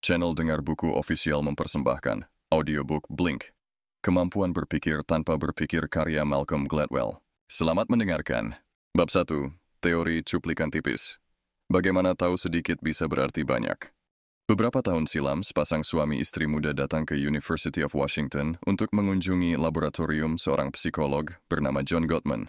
Channel Dengar Buku Official mempersembahkan audiobook Blink. Kemampuan berpikir tanpa berpikir karya Malcolm Gladwell. Selamat mendengarkan. Bab 1. Teori cuplikan tipis. Bagaimana tahu sedikit bisa berarti banyak. Beberapa tahun silam, sepasang suami istri muda datang ke University of Washington untuk mengunjungi laboratorium seorang psikolog bernama John Gottman.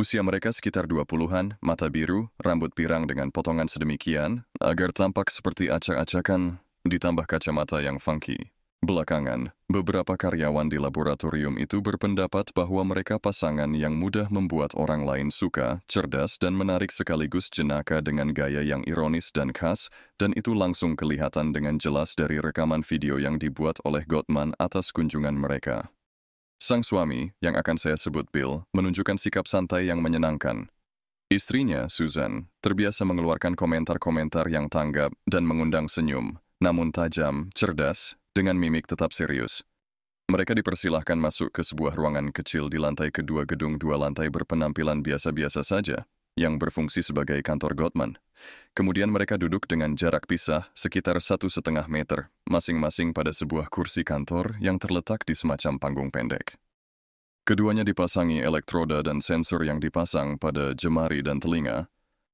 Usia mereka sekitar 20-an, mata biru, rambut pirang dengan potongan sedemikian, agar tampak seperti acak-acakan ditambah kacamata yang funky. Belakangan, beberapa karyawan di laboratorium itu berpendapat bahwa mereka pasangan yang mudah membuat orang lain suka, cerdas, dan menarik sekaligus jenaka dengan gaya yang ironis dan khas, dan itu langsung kelihatan dengan jelas dari rekaman video yang dibuat oleh Gottman atas kunjungan mereka. Sang suami, yang akan saya sebut Bill, menunjukkan sikap santai yang menyenangkan. Istrinya, Susan, terbiasa mengeluarkan komentar-komentar yang tanggap dan mengundang senyum, namun tajam, cerdas, dengan mimik tetap serius. Mereka dipersilahkan masuk ke sebuah ruangan kecil di lantai kedua gedung dua lantai berpenampilan biasa-biasa saja, yang berfungsi sebagai kantor Gottman. Kemudian mereka duduk dengan jarak pisah sekitar satu setengah meter, masing-masing pada sebuah kursi kantor yang terletak di semacam panggung pendek. Keduanya dipasangi elektroda dan sensor yang dipasang pada jemari dan telinga,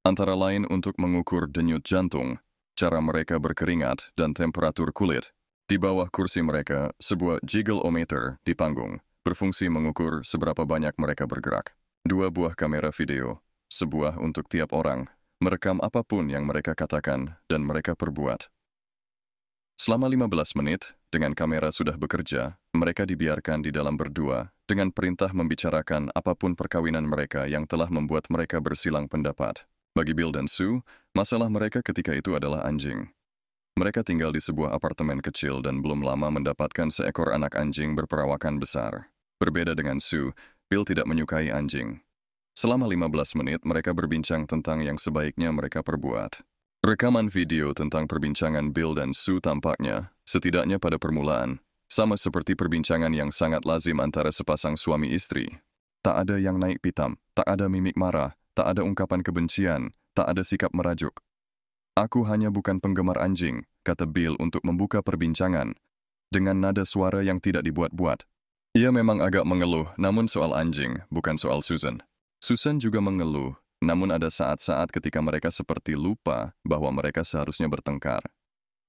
antara lain untuk mengukur denyut jantung, cara mereka berkeringat, dan temperatur kulit. Di bawah kursi mereka, sebuah jiggleometer di panggung, berfungsi mengukur seberapa banyak mereka bergerak. Dua buah kamera video, sebuah untuk tiap orang, merekam apa pun yang mereka katakan dan mereka perbuat. Selama 15 menit, dengan kamera sudah bekerja, mereka dibiarkan di dalam berdua dengan perintah membicarakan apa pun perkawinan mereka yang telah membuat mereka bersilang pendapat. Bagi Bill dan Sue, masalah mereka ketika itu adalah anjing. Mereka tinggal di sebuah apartemen kecil dan belum lama mendapatkan seekor anak anjing berperawakan besar. Berbeda dengan Sue, Bill tidak menyukai anjing. Selama 15 menit, mereka berbincang tentang yang sebaiknya mereka perbuat. Rekaman video tentang perbincangan Bill dan Sue tampaknya, setidaknya pada permulaan, sama seperti perbincangan yang sangat lazim antara sepasang suami istri. Tak ada yang naik pitam, tak ada mimik marah, Tak ada ungkapan kebencian, tak ada sikap merajuk. Aku hanya bukan penggemar anjing, kata Bill untuk membuka perbincangan, dengan nada suara yang tidak dibuat-buat. Ia memang agak mengeluh, namun soal anjing, bukan soal Susan. Susan juga mengeluh, namun ada saat-saat ketika mereka seperti lupa bahwa mereka seharusnya bertengkar.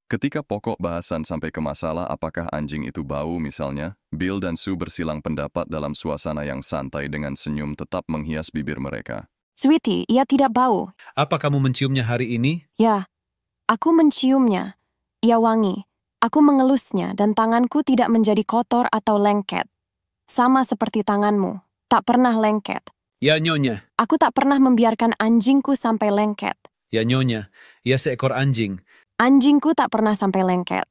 Ketika pokok bahasan sampai ke masalah apakah anjing itu bau misalnya, Bill dan Sue bersilang pendapat dalam suasana yang santai dengan senyum tetap menghias bibir mereka. Sweetie, ia tidak bau. Apa kamu menciumnya hari ini? Ya, aku menciumnya. Ia wangi. Aku mengelusnya dan tanganku tidak menjadi kotor atau lengket. Sama seperti tanganmu, tak pernah lengket. Ya, Nyonya. Aku tak pernah membiarkan anjingku sampai lengket. Ya, Nyonya. Ia seekor anjing. Anjingku tak pernah sampai lengket.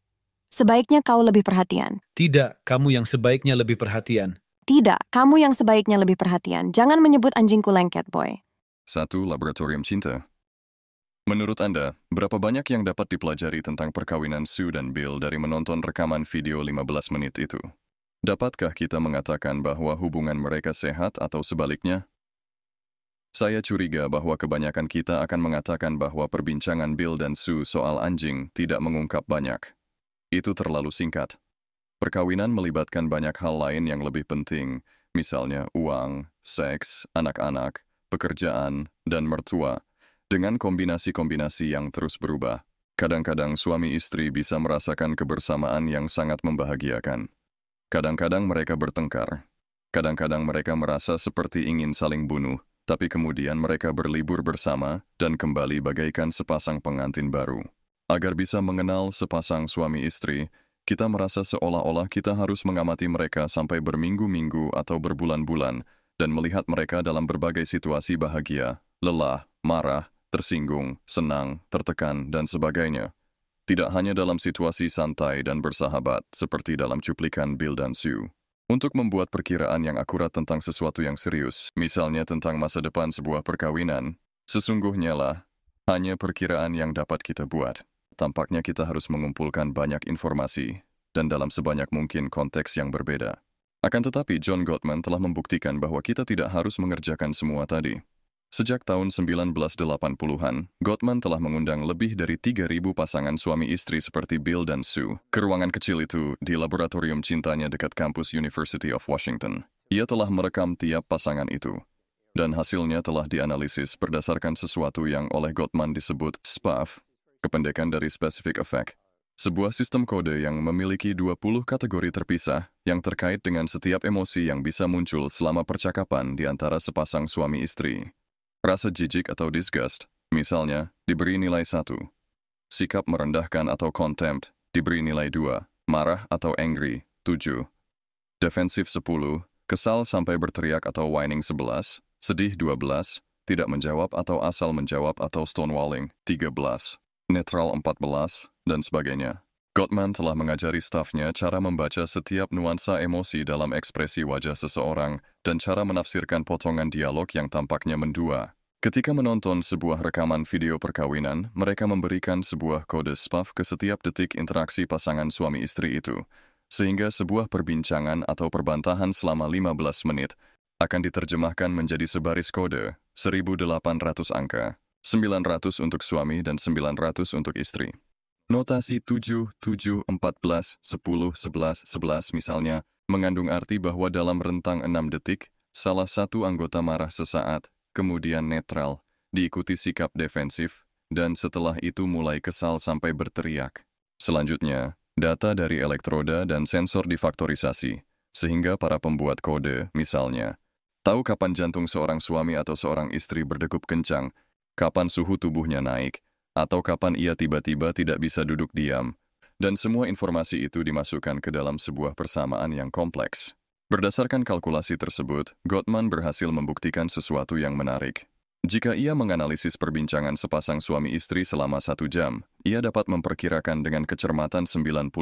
Sebaiknya kau lebih perhatian. Tidak, kamu yang sebaiknya lebih perhatian. Tidak, kamu yang sebaiknya lebih perhatian. Jangan menyebut anjingku lengket, boy. Satu Laboratorium Cinta. Menurut Anda, berapa banyak yang dapat dipelajari tentang perkawinan Sue dan Bill dari menonton rekaman video 15 menit itu? Dapatkah kita mengatakan bahwa hubungan mereka sehat atau sebaliknya? Saya curiga bahwa kebanyakan kita akan mengatakan bahwa perbincangan Bill dan Sue soal anjing tidak mengungkap banyak. Itu terlalu singkat. Perkawinan melibatkan banyak hal lain yang lebih penting, misalnya uang, seks, anak-anak, pekerjaan, dan mertua, dengan kombinasi-kombinasi yang terus berubah. Kadang-kadang suami istri bisa merasakan kebersamaan yang sangat membahagiakan. Kadang-kadang mereka bertengkar. Kadang-kadang mereka merasa seperti ingin saling bunuh, tapi kemudian mereka berlibur bersama dan kembali bagaikan sepasang pengantin baru. Agar bisa mengenal sepasang suami istri, kita merasa seolah-olah kita harus mengamati mereka sampai berminggu-minggu atau berbulan-bulan dan melihat mereka dalam berbagai situasi bahagia, lelah, marah, tersinggung, senang, tertekan, dan sebagainya. Tidak hanya dalam situasi santai dan bersahabat seperti dalam cuplikan Bill dan Sue. Untuk membuat perkiraan yang akurat tentang sesuatu yang serius, misalnya tentang masa depan sebuah perkawinan, sesungguhnya lah hanya perkiraan yang dapat kita buat. Tampaknya kita harus mengumpulkan banyak informasi dan dalam sebanyak mungkin konteks yang berbeda. Akan tetapi, John Gottman telah membuktikan bahwa kita tidak harus mengerjakan semua tadi. Sejak tahun 1980-an, Gottman telah mengundang lebih dari 3.000 pasangan suami istri seperti Bill dan Sue ke ruangan kecil itu di laboratorium cintanya dekat kampus University of Washington. Ia telah merekam tiap pasangan itu, dan hasilnya telah dianalisis berdasarkan sesuatu yang oleh Gottman disebut SPAF, kependekan dari Specific Effect, sebuah sistem kode yang memiliki 20 kategori terpisah yang terkait dengan setiap emosi yang bisa muncul selama percakapan di antara sepasang suami istri. Rasa jijik atau disgust, misalnya, diberi nilai 1. Sikap merendahkan atau contempt, diberi nilai 2. Marah atau angry, 7. Defensif 10. Kesal sampai berteriak atau whining 11. Sedih 12. Tidak menjawab atau asal menjawab atau stonewalling, 13. Netral 14, dan sebagainya. Gottman telah mengajari stafnya cara membaca setiap nuansa emosi dalam ekspresi wajah seseorang dan cara menafsirkan potongan dialog yang tampaknya mendua. Ketika menonton sebuah rekaman video perkawinan, mereka memberikan sebuah kode SPAF ke setiap detik interaksi pasangan suami istri itu, sehingga sebuah perbincangan atau perbantahan selama 15 menit akan diterjemahkan menjadi sebaris kode, 1800 angka, 900 untuk suami dan 900 untuk istri. Notasi 7, 7, 14, 10, 11, 11 misalnya, mengandung arti bahwa dalam rentang 6 detik, salah satu anggota marah sesaat, kemudian netral, diikuti sikap defensif, dan setelah itu mulai kesal sampai berteriak. Selanjutnya, data dari elektroda dan sensor difaktorisasi, sehingga para pembuat kode, misalnya, tahu kapan jantung seorang suami atau seorang istri berdegup kencang, kapan suhu tubuhnya naik, atau kapan ia tiba-tiba tidak bisa duduk diam, dan semua informasi itu dimasukkan ke dalam sebuah persamaan yang kompleks. Berdasarkan kalkulasi tersebut, Gottman berhasil membuktikan sesuatu yang menarik. Jika ia menganalisis perbincangan sepasang suami istri selama satu jam, ia dapat memperkirakan dengan kecermatan 95%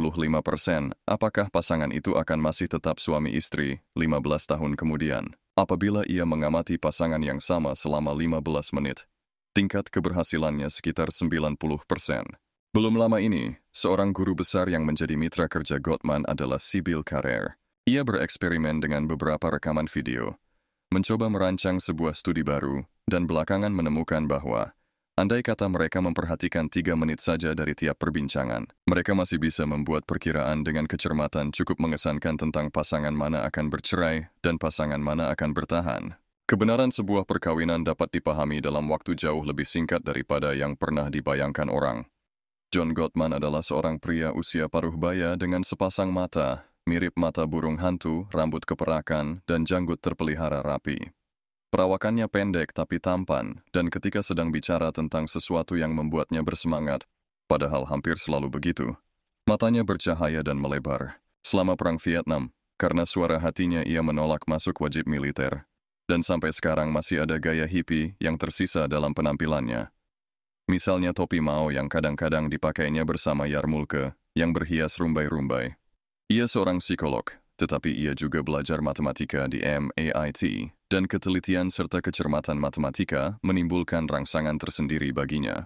apakah pasangan itu akan masih tetap suami istri 15 tahun kemudian. Apabila ia mengamati pasangan yang sama selama 15 menit, tingkat keberhasilannya sekitar 90 persen. Belum lama ini, seorang guru besar yang menjadi mitra kerja Gottman adalah Sibyl Carrere. Ia bereksperimen dengan beberapa rekaman video, mencoba merancang sebuah studi baru, dan belakangan menemukan bahwa, andai kata mereka memperhatikan tiga menit saja dari tiap perbincangan, mereka masih bisa membuat perkiraan dengan kecermatan cukup mengesankan tentang pasangan mana akan bercerai dan pasangan mana akan bertahan. Kebenaran sebuah perkawinan dapat dipahami dalam waktu jauh lebih singkat daripada yang pernah dibayangkan orang. John Gottman adalah seorang pria usia paruh baya dengan sepasang mata, mirip mata burung hantu, rambut keperakan, dan janggut terpelihara rapi. Perawakannya pendek tapi tampan, dan ketika sedang bicara tentang sesuatu yang membuatnya bersemangat, padahal hampir selalu begitu, matanya bercahaya dan melebar. Selama Perang Vietnam, karena suara hatinya ia menolak masuk wajib militer, dan sampai sekarang masih ada gaya hippie yang tersisa dalam penampilannya. Misalnya topi Mao yang kadang-kadang dipakainya bersama Yarmulke, yang berhias rumbai-rumbai. Ia seorang psikolog, tetapi ia juga belajar matematika di MAIT, dan ketelitian serta kecermatan matematika menimbulkan rangsangan tersendiri baginya.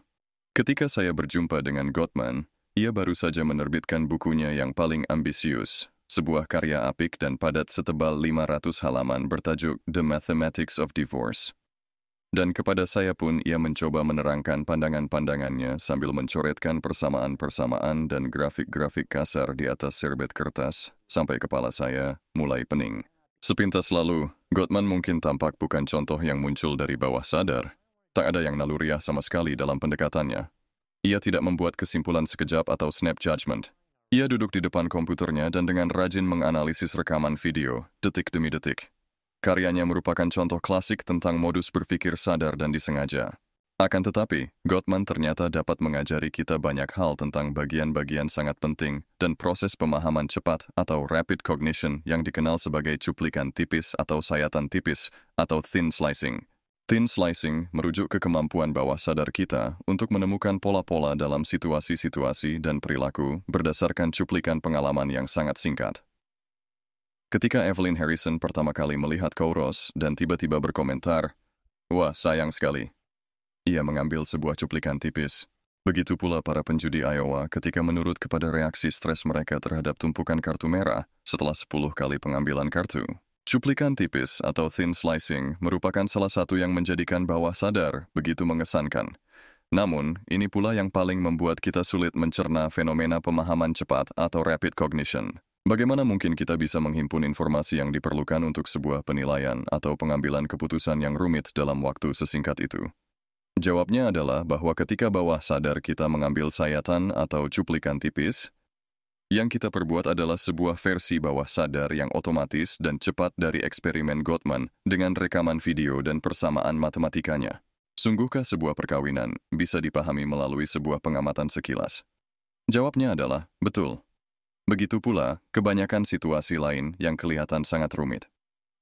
Ketika saya berjumpa dengan Gottman, ia baru saja menerbitkan bukunya yang paling ambisius, sebuah karya apik dan padat setebal 500 halaman bertajuk The Mathematics of Divorce. Dan kepada saya pun ia mencoba menerangkan pandangan-pandangannya sambil mencoretkan persamaan-persamaan dan grafik-grafik kasar di atas serbet kertas, sampai kepala saya mulai pening. Sepintas lalu, Gottman mungkin tampak bukan contoh yang muncul dari bawah sadar. Tak ada yang naluriah sama sekali dalam pendekatannya. Ia tidak membuat kesimpulan sekejap atau snap judgment, ia duduk di depan komputernya dan dengan rajin menganalisis rekaman video, detik demi detik. Karyanya merupakan contoh klasik tentang modus berpikir sadar dan disengaja. Akan tetapi, Gottman ternyata dapat mengajari kita banyak hal tentang bagian-bagian sangat penting dan proses pemahaman cepat atau rapid cognition yang dikenal sebagai cuplikan tipis atau sayatan tipis atau thin slicing Thin slicing merujuk ke kemampuan bawah sadar kita untuk menemukan pola-pola dalam situasi-situasi dan perilaku berdasarkan cuplikan pengalaman yang sangat singkat. Ketika Evelyn Harrison pertama kali melihat Kouros dan tiba-tiba berkomentar, Wah, sayang sekali. Ia mengambil sebuah cuplikan tipis. Begitu pula para penjudi Iowa ketika menurut kepada reaksi stres mereka terhadap tumpukan kartu merah setelah 10 kali pengambilan kartu. Cuplikan tipis atau thin slicing merupakan salah satu yang menjadikan bawah sadar begitu mengesankan. Namun, ini pula yang paling membuat kita sulit mencerna fenomena pemahaman cepat atau rapid cognition. Bagaimana mungkin kita bisa menghimpun informasi yang diperlukan untuk sebuah penilaian atau pengambilan keputusan yang rumit dalam waktu sesingkat itu? Jawabnya adalah bahwa ketika bawah sadar kita mengambil sayatan atau cuplikan tipis, yang kita perbuat adalah sebuah versi bawah sadar yang otomatis dan cepat dari eksperimen Gottman dengan rekaman video dan persamaan matematikanya. Sungguhkah sebuah perkawinan bisa dipahami melalui sebuah pengamatan sekilas? Jawabnya adalah betul. Begitu pula kebanyakan situasi lain yang kelihatan sangat rumit.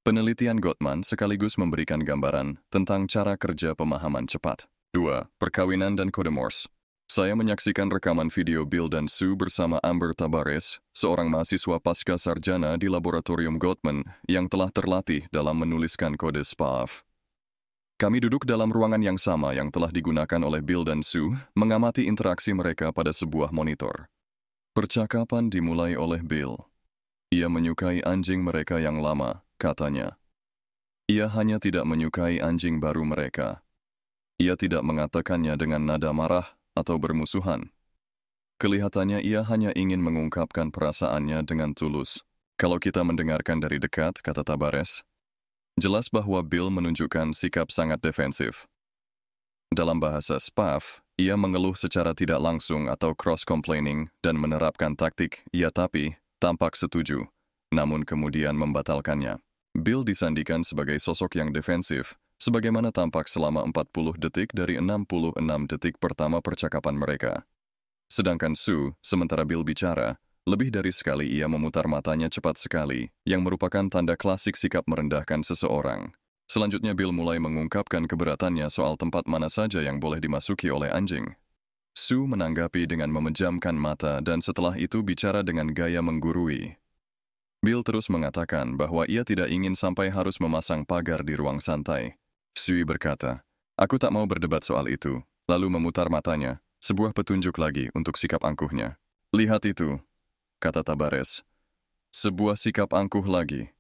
Penelitian Gottman sekaligus memberikan gambaran tentang cara kerja pemahaman cepat. 2. Perkawinan dan kode Morse. Saya menyaksikan rekaman video Bill dan Sue bersama Amber Tabares, seorang mahasiswa pasca sarjana di laboratorium Gottman yang telah terlatih dalam menuliskan kode SPAF. Kami duduk dalam ruangan yang sama yang telah digunakan oleh Bill dan Sue, mengamati interaksi mereka pada sebuah monitor. Percakapan dimulai oleh Bill. Ia menyukai anjing mereka yang lama, katanya. Ia hanya tidak menyukai anjing baru mereka. Ia tidak mengatakannya dengan nada marah atau bermusuhan. Kelihatannya ia hanya ingin mengungkapkan perasaannya dengan tulus. Kalau kita mendengarkan dari dekat, kata Tabares, jelas bahwa Bill menunjukkan sikap sangat defensif. Dalam bahasa SPAF, ia mengeluh secara tidak langsung atau cross-complaining dan menerapkan taktik ya tapi tampak setuju, namun kemudian membatalkannya. Bill disandikan sebagai sosok yang defensif, sebagaimana tampak selama 40 detik dari 66 detik pertama percakapan mereka. Sedangkan Sue, sementara Bill bicara, lebih dari sekali ia memutar matanya cepat sekali, yang merupakan tanda klasik sikap merendahkan seseorang. Selanjutnya Bill mulai mengungkapkan keberatannya soal tempat mana saja yang boleh dimasuki oleh anjing. Sue menanggapi dengan memejamkan mata dan setelah itu bicara dengan gaya menggurui. Bill terus mengatakan bahwa ia tidak ingin sampai harus memasang pagar di ruang santai. Sui berkata, Aku tak mau berdebat soal itu, lalu memutar matanya, sebuah petunjuk lagi untuk sikap angkuhnya. Lihat itu, kata Tabares. Sebuah sikap angkuh lagi.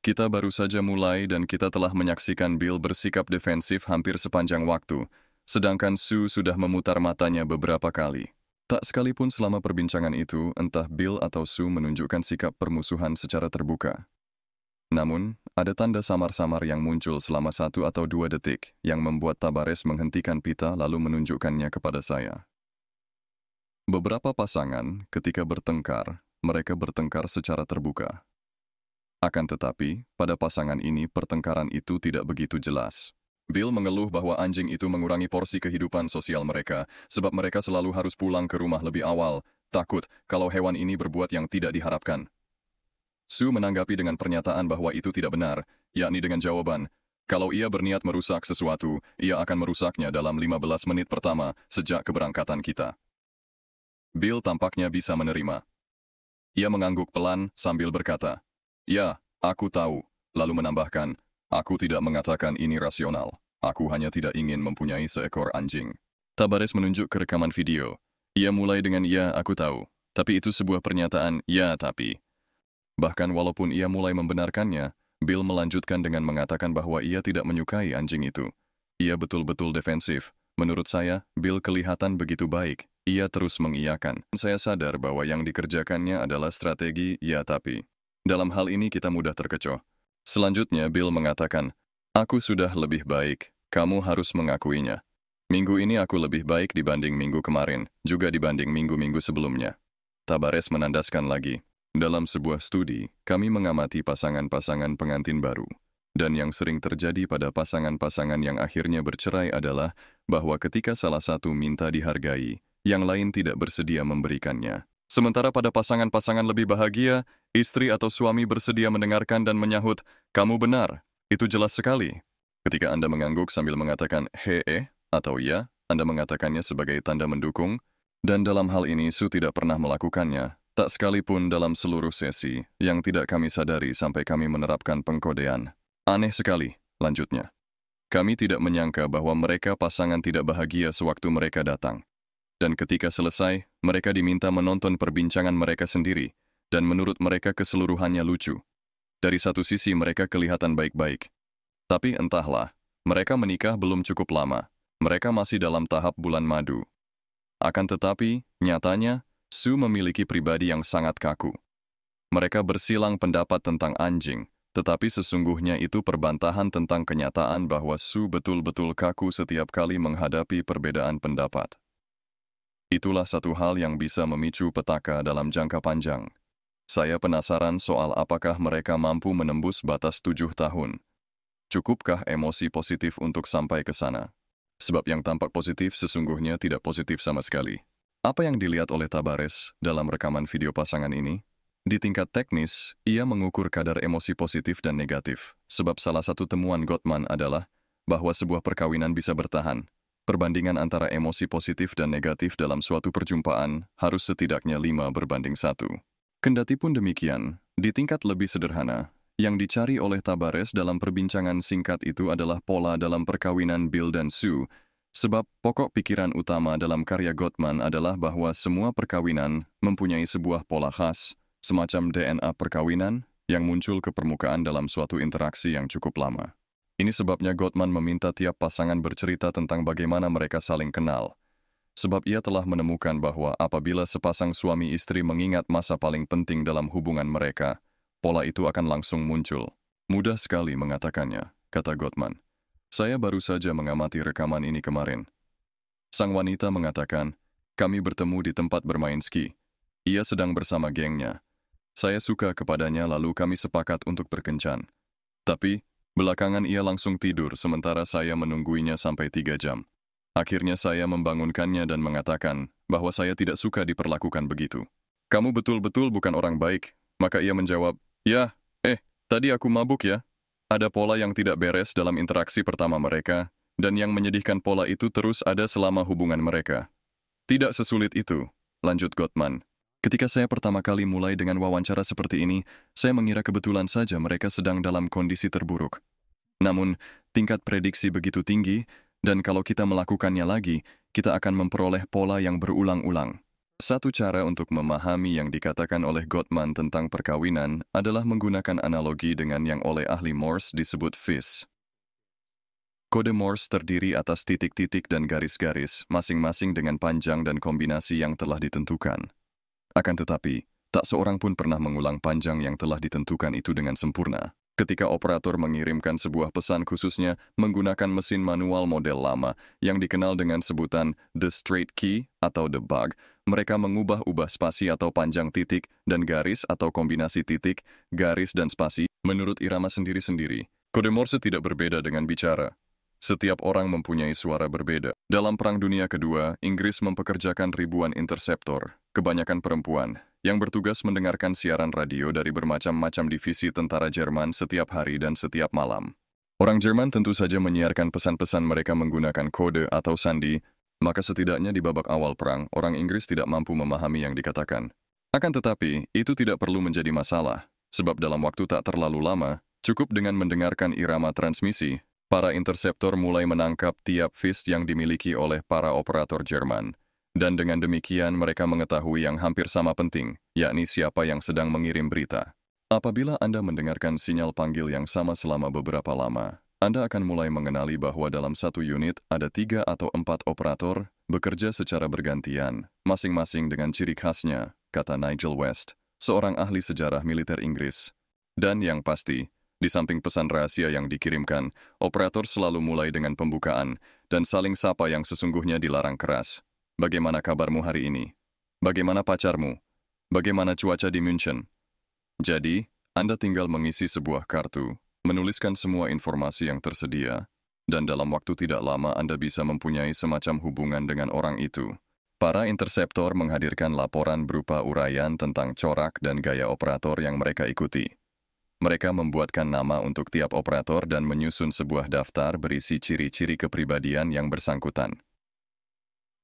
Kita baru saja mulai dan kita telah menyaksikan Bill bersikap defensif hampir sepanjang waktu, sedangkan Sue sudah memutar matanya beberapa kali. Tak sekalipun selama perbincangan itu, entah Bill atau Sue menunjukkan sikap permusuhan secara terbuka. Namun, ada tanda samar-samar yang muncul selama satu atau dua detik yang membuat Tabares menghentikan pita lalu menunjukkannya kepada saya. Beberapa pasangan, ketika bertengkar, mereka bertengkar secara terbuka. Akan tetapi, pada pasangan ini pertengkaran itu tidak begitu jelas. Bill mengeluh bahwa anjing itu mengurangi porsi kehidupan sosial mereka, sebab mereka selalu harus pulang ke rumah lebih awal, takut kalau hewan ini berbuat yang tidak diharapkan. Su menanggapi dengan pernyataan bahwa itu tidak benar, yakni dengan jawaban, kalau ia berniat merusak sesuatu, ia akan merusaknya dalam 15 menit pertama sejak keberangkatan kita. Bill tampaknya bisa menerima. Ia mengangguk pelan sambil berkata, Ya, aku tahu, lalu menambahkan, aku tidak mengatakan ini rasional. Aku hanya tidak ingin mempunyai seekor anjing. Tabares menunjuk ke rekaman video. Ia mulai dengan ya, aku tahu. Tapi itu sebuah pernyataan, ya tapi. Bahkan walaupun ia mulai membenarkannya, Bill melanjutkan dengan mengatakan bahwa ia tidak menyukai anjing itu. Ia betul-betul defensif. Menurut saya, Bill kelihatan begitu baik. Ia terus mengiyakan. Saya sadar bahwa yang dikerjakannya adalah strategi ya tapi. Dalam hal ini kita mudah terkecoh. Selanjutnya Bill mengatakan, Aku sudah lebih baik, kamu harus mengakuinya. Minggu ini aku lebih baik dibanding minggu kemarin, juga dibanding minggu-minggu sebelumnya. Tabares menandaskan lagi, dalam sebuah studi, kami mengamati pasangan-pasangan pengantin baru. Dan yang sering terjadi pada pasangan-pasangan yang akhirnya bercerai adalah bahwa ketika salah satu minta dihargai, yang lain tidak bersedia memberikannya. Sementara pada pasangan-pasangan lebih bahagia, istri atau suami bersedia mendengarkan dan menyahut, kamu benar, itu jelas sekali. Ketika Anda mengangguk sambil mengatakan he -e, atau ya, Anda mengatakannya sebagai tanda mendukung, dan dalam hal ini Su tidak pernah melakukannya, Tak sekalipun dalam seluruh sesi yang tidak kami sadari sampai kami menerapkan pengkodean. Aneh sekali, lanjutnya. Kami tidak menyangka bahwa mereka pasangan tidak bahagia sewaktu mereka datang. Dan ketika selesai, mereka diminta menonton perbincangan mereka sendiri, dan menurut mereka keseluruhannya lucu. Dari satu sisi mereka kelihatan baik-baik. Tapi entahlah, mereka menikah belum cukup lama. Mereka masih dalam tahap bulan madu. Akan tetapi, nyatanya, Su memiliki pribadi yang sangat kaku. Mereka bersilang pendapat tentang anjing, tetapi sesungguhnya itu perbantahan tentang kenyataan bahwa Su betul-betul kaku setiap kali menghadapi perbedaan pendapat. Itulah satu hal yang bisa memicu petaka dalam jangka panjang. Saya penasaran soal apakah mereka mampu menembus batas tujuh tahun. Cukupkah emosi positif untuk sampai ke sana? Sebab yang tampak positif sesungguhnya tidak positif sama sekali. Apa yang dilihat oleh Tabares dalam rekaman video pasangan ini? Di tingkat teknis, ia mengukur kadar emosi positif dan negatif, sebab salah satu temuan Gottman adalah bahwa sebuah perkawinan bisa bertahan. Perbandingan antara emosi positif dan negatif dalam suatu perjumpaan harus setidaknya lima berbanding satu. Kendati pun demikian, di tingkat lebih sederhana, yang dicari oleh Tabares dalam perbincangan singkat itu adalah pola dalam perkawinan Bill dan Sue, sebab pokok pikiran utama dalam karya Gottman adalah bahwa semua perkawinan mempunyai sebuah pola khas, semacam DNA perkawinan yang muncul ke permukaan dalam suatu interaksi yang cukup lama. Ini sebabnya Gottman meminta tiap pasangan bercerita tentang bagaimana mereka saling kenal, sebab ia telah menemukan bahwa apabila sepasang suami istri mengingat masa paling penting dalam hubungan mereka, pola itu akan langsung muncul. Mudah sekali mengatakannya, kata Gottman. Saya baru saja mengamati rekaman ini kemarin. Sang wanita mengatakan, kami bertemu di tempat bermain ski. Ia sedang bersama gengnya. Saya suka kepadanya lalu kami sepakat untuk berkencan. Tapi, belakangan ia langsung tidur sementara saya menungguinya sampai tiga jam. Akhirnya saya membangunkannya dan mengatakan bahwa saya tidak suka diperlakukan begitu. Kamu betul-betul bukan orang baik. Maka ia menjawab, ya, eh, tadi aku mabuk ya. Ada pola yang tidak beres dalam interaksi pertama mereka, dan yang menyedihkan pola itu terus ada selama hubungan mereka. Tidak sesulit itu, lanjut Gottman. Ketika saya pertama kali mulai dengan wawancara seperti ini, saya mengira kebetulan saja mereka sedang dalam kondisi terburuk. Namun, tingkat prediksi begitu tinggi dan kalau kita melakukannya lagi, kita akan memperoleh pola yang berulang-ulang. Satu cara untuk memahami yang dikatakan oleh Gottman tentang perkawinan adalah menggunakan analogi dengan yang oleh ahli Morse disebut FIS. Kode Morse terdiri atas titik-titik dan garis-garis, masing-masing dengan panjang dan kombinasi yang telah ditentukan. Akan tetapi, tak seorang pun pernah mengulang panjang yang telah ditentukan itu dengan sempurna. Ketika operator mengirimkan sebuah pesan khususnya menggunakan mesin manual model lama yang dikenal dengan sebutan the straight key atau the bug, mereka mengubah-ubah spasi atau panjang titik dan garis atau kombinasi titik, garis dan spasi menurut irama sendiri-sendiri. Kode Morse tidak berbeda dengan bicara. Setiap orang mempunyai suara berbeda. Dalam Perang Dunia Kedua, Inggris mempekerjakan ribuan interseptor, kebanyakan perempuan, yang bertugas mendengarkan siaran radio dari bermacam-macam divisi tentara Jerman setiap hari dan setiap malam. Orang Jerman tentu saja menyiarkan pesan-pesan mereka menggunakan kode atau sandi, maka setidaknya di babak awal perang, orang Inggris tidak mampu memahami yang dikatakan. Akan tetapi, itu tidak perlu menjadi masalah, sebab dalam waktu tak terlalu lama, cukup dengan mendengarkan irama transmisi, para interseptor mulai menangkap tiap fist yang dimiliki oleh para operator Jerman, dan dengan demikian mereka mengetahui yang hampir sama penting, yakni siapa yang sedang mengirim berita. Apabila Anda mendengarkan sinyal panggil yang sama selama beberapa lama, Anda akan mulai mengenali bahwa dalam satu unit ada tiga atau empat operator bekerja secara bergantian, masing-masing dengan ciri khasnya, kata Nigel West, seorang ahli sejarah militer Inggris. Dan yang pasti, di samping pesan rahasia yang dikirimkan, operator selalu mulai dengan pembukaan dan saling sapa yang sesungguhnya dilarang keras. Bagaimana kabarmu hari ini? Bagaimana pacarmu? Bagaimana cuaca di München? Jadi, Anda tinggal mengisi sebuah kartu, menuliskan semua informasi yang tersedia, dan dalam waktu tidak lama Anda bisa mempunyai semacam hubungan dengan orang itu. Para interseptor menghadirkan laporan berupa uraian tentang corak dan gaya operator yang mereka ikuti. Mereka membuatkan nama untuk tiap operator dan menyusun sebuah daftar berisi ciri-ciri kepribadian yang bersangkutan.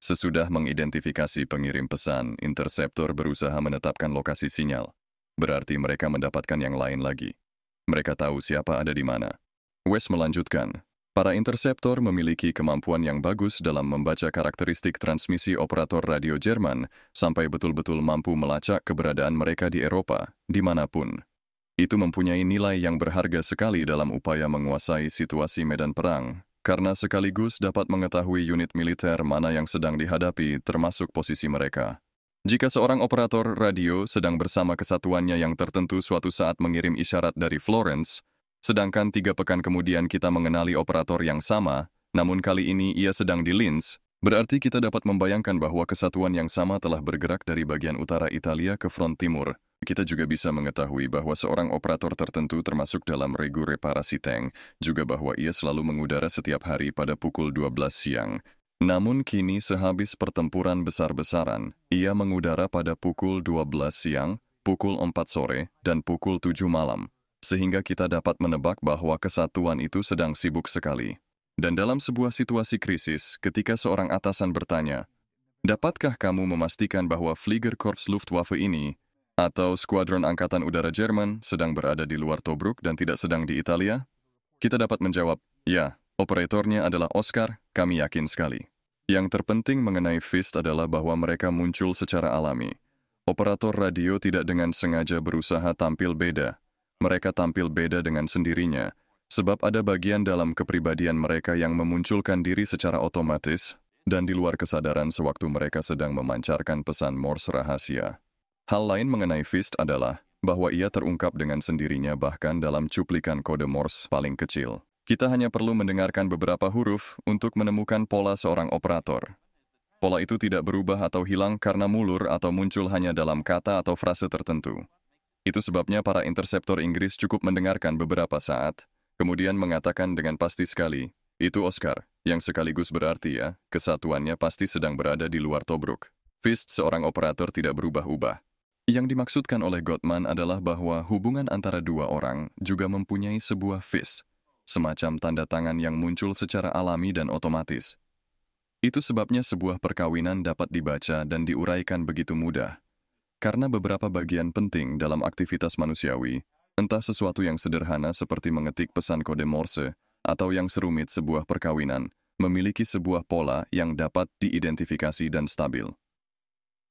Sesudah mengidentifikasi pengirim pesan, interseptor berusaha menetapkan lokasi sinyal. Berarti mereka mendapatkan yang lain lagi. Mereka tahu siapa ada di mana. West melanjutkan, para interseptor memiliki kemampuan yang bagus dalam membaca karakteristik transmisi operator radio Jerman sampai betul-betul mampu melacak keberadaan mereka di Eropa, di mana pun. Itu mempunyai nilai yang berharga sekali dalam upaya menguasai situasi medan perang, karena sekaligus dapat mengetahui unit militer mana yang sedang dihadapi termasuk posisi mereka. Jika seorang operator radio sedang bersama kesatuannya yang tertentu suatu saat mengirim isyarat dari Florence, sedangkan tiga pekan kemudian kita mengenali operator yang sama, namun kali ini ia sedang di Linz, berarti kita dapat membayangkan bahwa kesatuan yang sama telah bergerak dari bagian utara Italia ke front timur, kita juga bisa mengetahui bahwa seorang operator tertentu termasuk dalam regu reparasi tank, juga bahwa ia selalu mengudara setiap hari pada pukul 12 siang. Namun kini sehabis pertempuran besar-besaran, ia mengudara pada pukul 12 siang, pukul 4 sore, dan pukul 7 malam. Sehingga kita dapat menebak bahwa kesatuan itu sedang sibuk sekali. Dan dalam sebuah situasi krisis, ketika seorang atasan bertanya, Dapatkah kamu memastikan bahwa Fliegerkorps Luftwaffe ini atau skuadron Angkatan Udara Jerman sedang berada di luar Tobruk dan tidak sedang di Italia? Kita dapat menjawab, ya, operatornya adalah Oscar, kami yakin sekali. Yang terpenting mengenai FIST adalah bahwa mereka muncul secara alami. Operator radio tidak dengan sengaja berusaha tampil beda. Mereka tampil beda dengan sendirinya, sebab ada bagian dalam kepribadian mereka yang memunculkan diri secara otomatis dan di luar kesadaran sewaktu mereka sedang memancarkan pesan Morse rahasia. Hal lain mengenai Fist adalah bahwa ia terungkap dengan sendirinya bahkan dalam cuplikan kode Morse paling kecil. Kita hanya perlu mendengarkan beberapa huruf untuk menemukan pola seorang operator. Pola itu tidak berubah atau hilang karena mulur atau muncul hanya dalam kata atau frase tertentu. Itu sebabnya para interseptor Inggris cukup mendengarkan beberapa saat, kemudian mengatakan dengan pasti sekali, itu Oscar, yang sekaligus berarti ya, kesatuannya pasti sedang berada di luar Tobruk. Fist seorang operator tidak berubah-ubah. Yang dimaksudkan oleh Gottman adalah bahwa hubungan antara dua orang juga mempunyai sebuah fis, semacam tanda tangan yang muncul secara alami dan otomatis. Itu sebabnya sebuah perkawinan dapat dibaca dan diuraikan begitu mudah. Karena beberapa bagian penting dalam aktivitas manusiawi, entah sesuatu yang sederhana seperti mengetik pesan kode Morse, atau yang serumit sebuah perkawinan, memiliki sebuah pola yang dapat diidentifikasi dan stabil.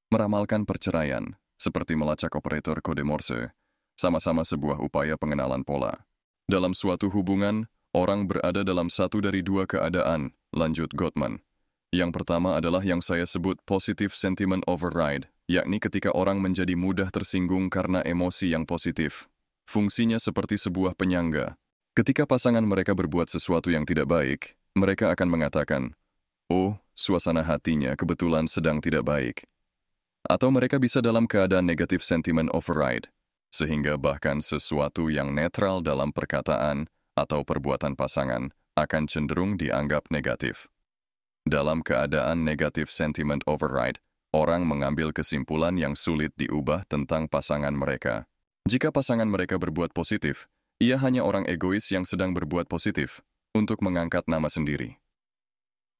Meramalkan perceraian, seperti melacak operator kode Morse, sama-sama sebuah upaya pengenalan pola. Dalam suatu hubungan, orang berada dalam satu dari dua keadaan, lanjut Gottman. Yang pertama adalah yang saya sebut positive sentiment override, yakni ketika orang menjadi mudah tersinggung karena emosi yang positif. Fungsinya seperti sebuah penyangga. Ketika pasangan mereka berbuat sesuatu yang tidak baik, mereka akan mengatakan, Oh, suasana hatinya kebetulan sedang tidak baik. Atau mereka bisa dalam keadaan negatif sentiment override, sehingga bahkan sesuatu yang netral dalam perkataan atau perbuatan pasangan akan cenderung dianggap negatif. Dalam keadaan negatif sentiment override, orang mengambil kesimpulan yang sulit diubah tentang pasangan mereka. Jika pasangan mereka berbuat positif, ia hanya orang egois yang sedang berbuat positif untuk mengangkat nama sendiri.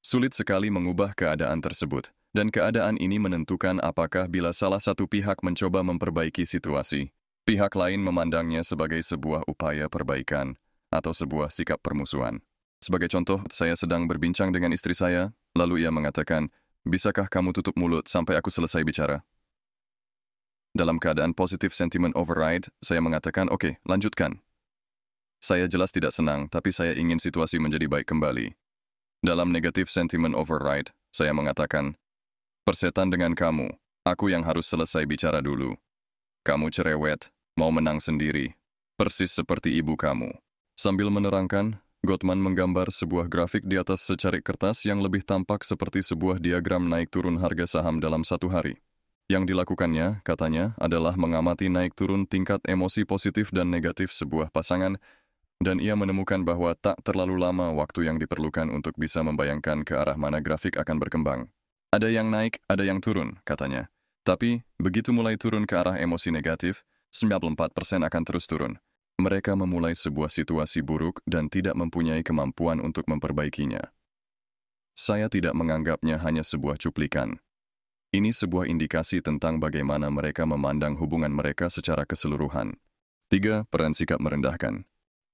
Sulit sekali mengubah keadaan tersebut, dan keadaan ini menentukan apakah bila salah satu pihak mencoba memperbaiki situasi, pihak lain memandangnya sebagai sebuah upaya perbaikan atau sebuah sikap permusuhan. Sebagai contoh, saya sedang berbincang dengan istri saya, lalu ia mengatakan, Bisakah kamu tutup mulut sampai aku selesai bicara? Dalam keadaan positif sentiment override, saya mengatakan, oke, okay, lanjutkan. Saya jelas tidak senang, tapi saya ingin situasi menjadi baik kembali. Dalam negatif sentiment override, saya mengatakan, Persetan dengan kamu, aku yang harus selesai bicara dulu. Kamu cerewet, mau menang sendiri, persis seperti ibu kamu. Sambil menerangkan, Gottman menggambar sebuah grafik di atas secarik kertas yang lebih tampak seperti sebuah diagram naik turun harga saham dalam satu hari. Yang dilakukannya, katanya, adalah mengamati naik turun tingkat emosi positif dan negatif sebuah pasangan, dan ia menemukan bahwa tak terlalu lama waktu yang diperlukan untuk bisa membayangkan ke arah mana grafik akan berkembang. Ada yang naik, ada yang turun, katanya. Tapi, begitu mulai turun ke arah emosi negatif, 94% akan terus turun. Mereka memulai sebuah situasi buruk dan tidak mempunyai kemampuan untuk memperbaikinya. Saya tidak menganggapnya hanya sebuah cuplikan. Ini sebuah indikasi tentang bagaimana mereka memandang hubungan mereka secara keseluruhan. Tiga, peran sikap merendahkan.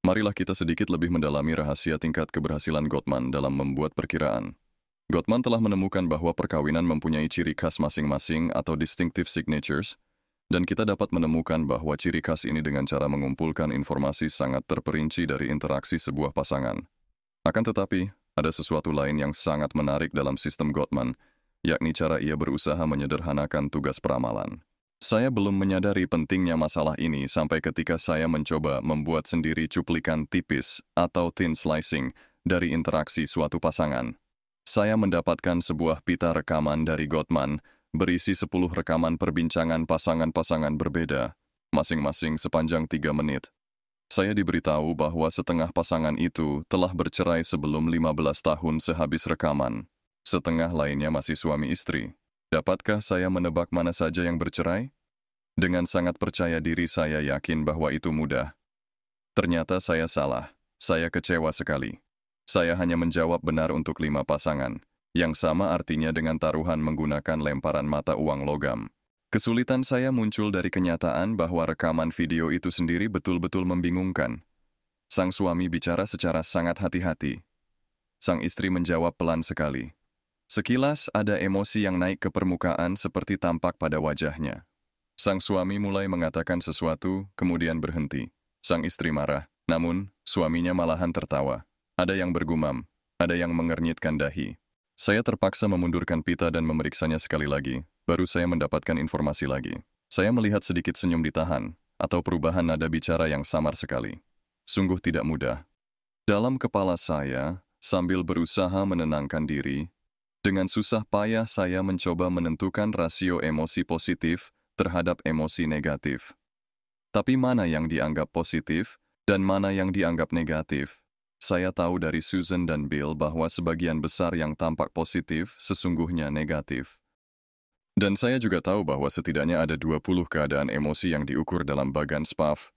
Marilah kita sedikit lebih mendalami rahasia tingkat keberhasilan Gottman dalam membuat perkiraan. Gottman telah menemukan bahwa perkawinan mempunyai ciri khas masing-masing atau distinctive signatures, Dan kita dapat menemukan bahwa ciri khas ini dengan cara mengumpulkan informasi sangat terperinci dari interaksi sebuah pasangan. Akan tetapi, ada sesuatu lain yang sangat menarik dalam sistem Gottman, yakni cara ia berusaha menyederhanakan tugas peramalan. Saya belum menyadari pentingnya masalah ini sampai ketika saya mencoba membuat sendiri cuplikan tipis atau thin slicing dari interaksi suatu pasangan. Saya mendapatkan sebuah pita rekaman dari Gottman berisi 10 rekaman perbincangan pasangan-pasangan berbeda, masing-masing sepanjang 3 menit. Saya diberitahu bahwa setengah pasangan itu telah bercerai sebelum 15 tahun sehabis rekaman. Setengah lainnya masih suami istri. Dapatkah saya menebak mana saja yang bercerai? Dengan sangat percaya diri saya yakin bahwa itu mudah. Ternyata saya salah. Saya kecewa sekali. Saya hanya menjawab benar untuk lima pasangan, yang sama artinya dengan taruhan menggunakan lemparan mata uang logam. Kesulitan saya muncul dari kenyataan bahwa rekaman video itu sendiri betul-betul membingungkan. Sang suami bicara secara sangat hati-hati. Sang istri menjawab pelan sekali. Sekilas ada emosi yang naik ke permukaan seperti tampak pada wajahnya. Sang suami mulai mengatakan sesuatu, kemudian berhenti. Sang istri marah, namun suaminya malahan tertawa. Ada yang bergumam, ada yang mengernyitkan dahi. Saya terpaksa memundurkan pita dan memeriksanya sekali lagi, baru saya mendapatkan informasi lagi. Saya melihat sedikit senyum ditahan, atau perubahan nada bicara yang samar sekali. Sungguh tidak mudah. Dalam kepala saya, sambil berusaha menenangkan diri, dengan susah payah saya mencoba menentukan rasio emosi positif terhadap emosi negatif. Tapi mana yang dianggap positif dan mana yang dianggap negatif? Saya tahu dari Susan dan Bill bahwa sebagian besar yang tampak positif sesungguhnya negatif. Dan saya juga tahu bahwa setidaknya ada 20 keadaan emosi yang diukur dalam bagan SPAF.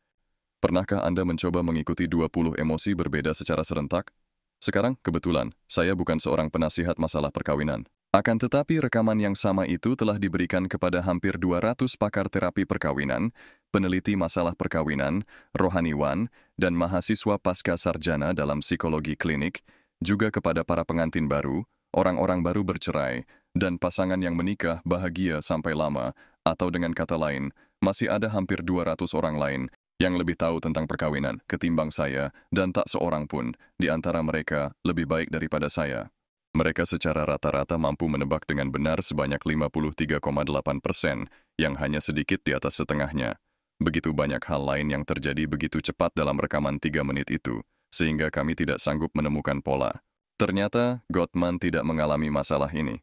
Pernahkah Anda mencoba mengikuti 20 emosi berbeda secara serentak? Sekarang, kebetulan, saya bukan seorang penasihat masalah perkawinan. Akan tetapi rekaman yang sama itu telah diberikan kepada hampir 200 pakar terapi perkawinan, peneliti masalah perkawinan, rohaniwan, dan mahasiswa pasca sarjana dalam psikologi klinik, juga kepada para pengantin baru, orang-orang baru bercerai, dan pasangan yang menikah bahagia sampai lama, atau dengan kata lain, masih ada hampir 200 orang lain yang lebih tahu tentang perkawinan ketimbang saya, dan tak seorang pun di antara mereka lebih baik daripada saya. Mereka secara rata-rata mampu menebak dengan benar sebanyak 53,8 persen, yang hanya sedikit di atas setengahnya. Begitu banyak hal lain yang terjadi begitu cepat dalam rekaman tiga menit itu, sehingga kami tidak sanggup menemukan pola. Ternyata, Gottman tidak mengalami masalah ini.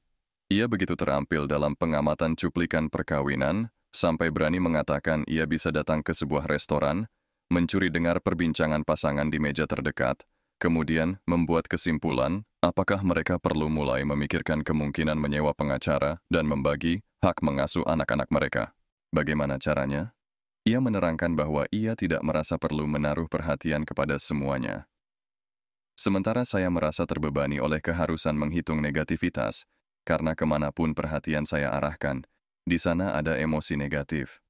Ia begitu terampil dalam pengamatan cuplikan perkawinan, sampai berani mengatakan ia bisa datang ke sebuah restoran, mencuri dengar perbincangan pasangan di meja terdekat, kemudian membuat kesimpulan apakah mereka perlu mulai memikirkan kemungkinan menyewa pengacara dan membagi hak mengasuh anak-anak mereka. Bagaimana caranya? Ia menerangkan bahwa ia tidak merasa perlu menaruh perhatian kepada semuanya. Sementara saya merasa terbebani oleh keharusan menghitung negativitas, karena ke mana pun perhatian saya arahkan, di sana ada emosi negatif.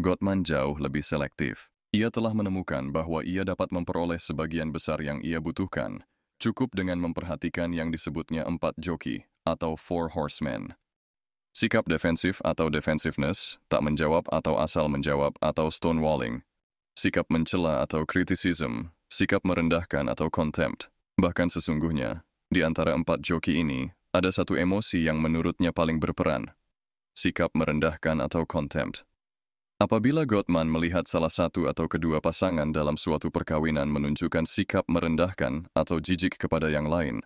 Gottman jauh lebih selektif. Ia telah menemukan bahwa ia dapat memperoleh sebagian besar yang ia butuhkan, cukup dengan memperhatikan yang disebutnya empat joki atau four horsemen. Sikap defensif atau defensiveness, tak menjawab atau asal menjawab atau stonewalling. Sikap mencela atau criticism, sikap merendahkan atau contempt. Bahkan sesungguhnya, di antara empat joki ini, ada satu emosi yang menurutnya paling berperan, sikap merendahkan atau contempt. Apabila Gottman melihat salah satu atau kedua pasangan dalam suatu perkawinan menunjukkan sikap merendahkan atau jijik kepada yang lain,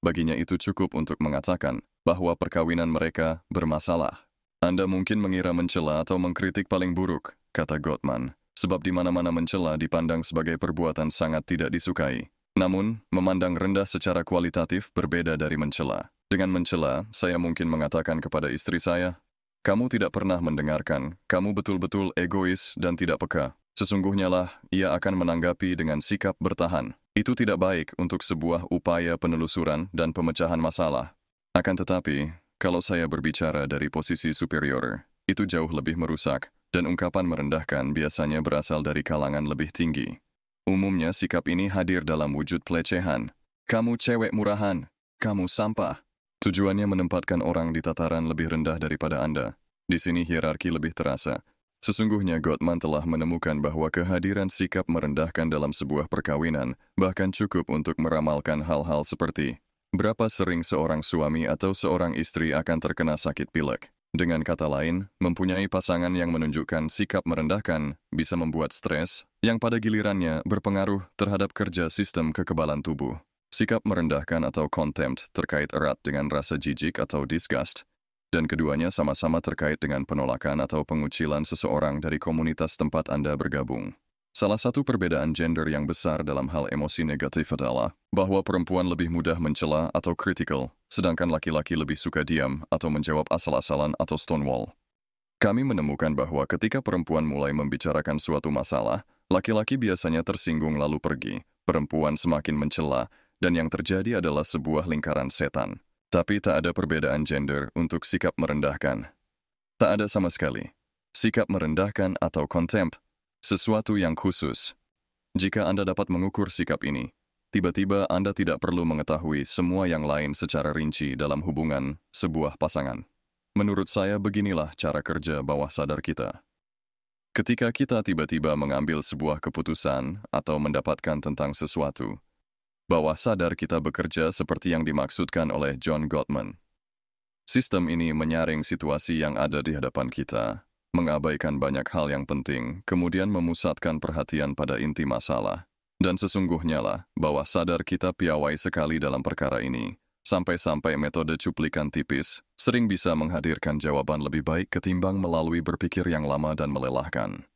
baginya itu cukup untuk mengatakan bahwa perkawinan mereka bermasalah. Anda mungkin mengira mencela atau mengkritik paling buruk, kata Gottman, sebab di mana-mana mencela dipandang sebagai perbuatan sangat tidak disukai. Namun, memandang rendah secara kualitatif berbeda dari mencela. Dengan mencela, saya mungkin mengatakan kepada istri saya, kamu tidak pernah mendengarkan, kamu betul-betul egois dan tidak peka. Sesungguhnya lah, ia akan menanggapi dengan sikap bertahan. Itu tidak baik untuk sebuah upaya penelusuran dan pemecahan masalah. Akan tetapi, kalau saya berbicara dari posisi superior, itu jauh lebih merusak, dan ungkapan merendahkan biasanya berasal dari kalangan lebih tinggi. Umumnya sikap ini hadir dalam wujud pelecehan. Kamu cewek murahan, kamu sampah, Tujuannya menempatkan orang di tataran lebih rendah daripada Anda. Di sini hierarki lebih terasa, Sesungguhnya Gottman telah menemukan bahwa kehadiran sikap merendahkan dalam sebuah perkawinan bahkan cukup untuk meramalkan hal-hal seperti berapa sering seorang suami atau seorang istri akan terkena sakit pilek. Dengan kata lain, mempunyai pasangan yang menunjukkan sikap merendahkan bisa membuat stres yang pada gilirannya berpengaruh terhadap kerja sistem kekebalan tubuh. Sikap merendahkan atau contempt terkait erat dengan rasa jijik atau disgust dan keduanya sama-sama terkait dengan penolakan atau pengucilan seseorang dari komunitas tempat Anda bergabung. Salah satu perbedaan gender yang besar dalam hal emosi negatif adalah bahwa perempuan lebih mudah mencela atau critical, sedangkan laki-laki lebih suka diam atau menjawab asal-asalan atau stonewall. Kami menemukan bahwa ketika perempuan mulai membicarakan suatu masalah, laki-laki biasanya tersinggung lalu pergi, perempuan semakin mencela, dan yang terjadi adalah sebuah lingkaran setan. Tapi tak ada perbedaan gender untuk sikap merendahkan. Tak ada sama sekali. Sikap merendahkan atau contempt, sesuatu yang khusus. Jika Anda dapat mengukur sikap ini, tiba-tiba Anda tidak perlu mengetahui semua yang lain secara rinci dalam hubungan sebuah pasangan. Menurut saya beginilah cara kerja bawah sadar kita. Ketika kita tiba-tiba mengambil sebuah keputusan atau mendapatkan tentang sesuatu, bawah sadar kita bekerja seperti yang dimaksudkan oleh John Gottman. Sistem ini menyaring situasi yang ada di hadapan kita, mengabaikan banyak hal yang penting, kemudian memusatkan perhatian pada inti masalah. Dan sesungguhnya lah, bawah sadar kita piawai sekali dalam perkara ini, sampai-sampai metode cuplikan tipis sering bisa menghadirkan jawaban lebih baik ketimbang melalui berpikir yang lama dan melelahkan.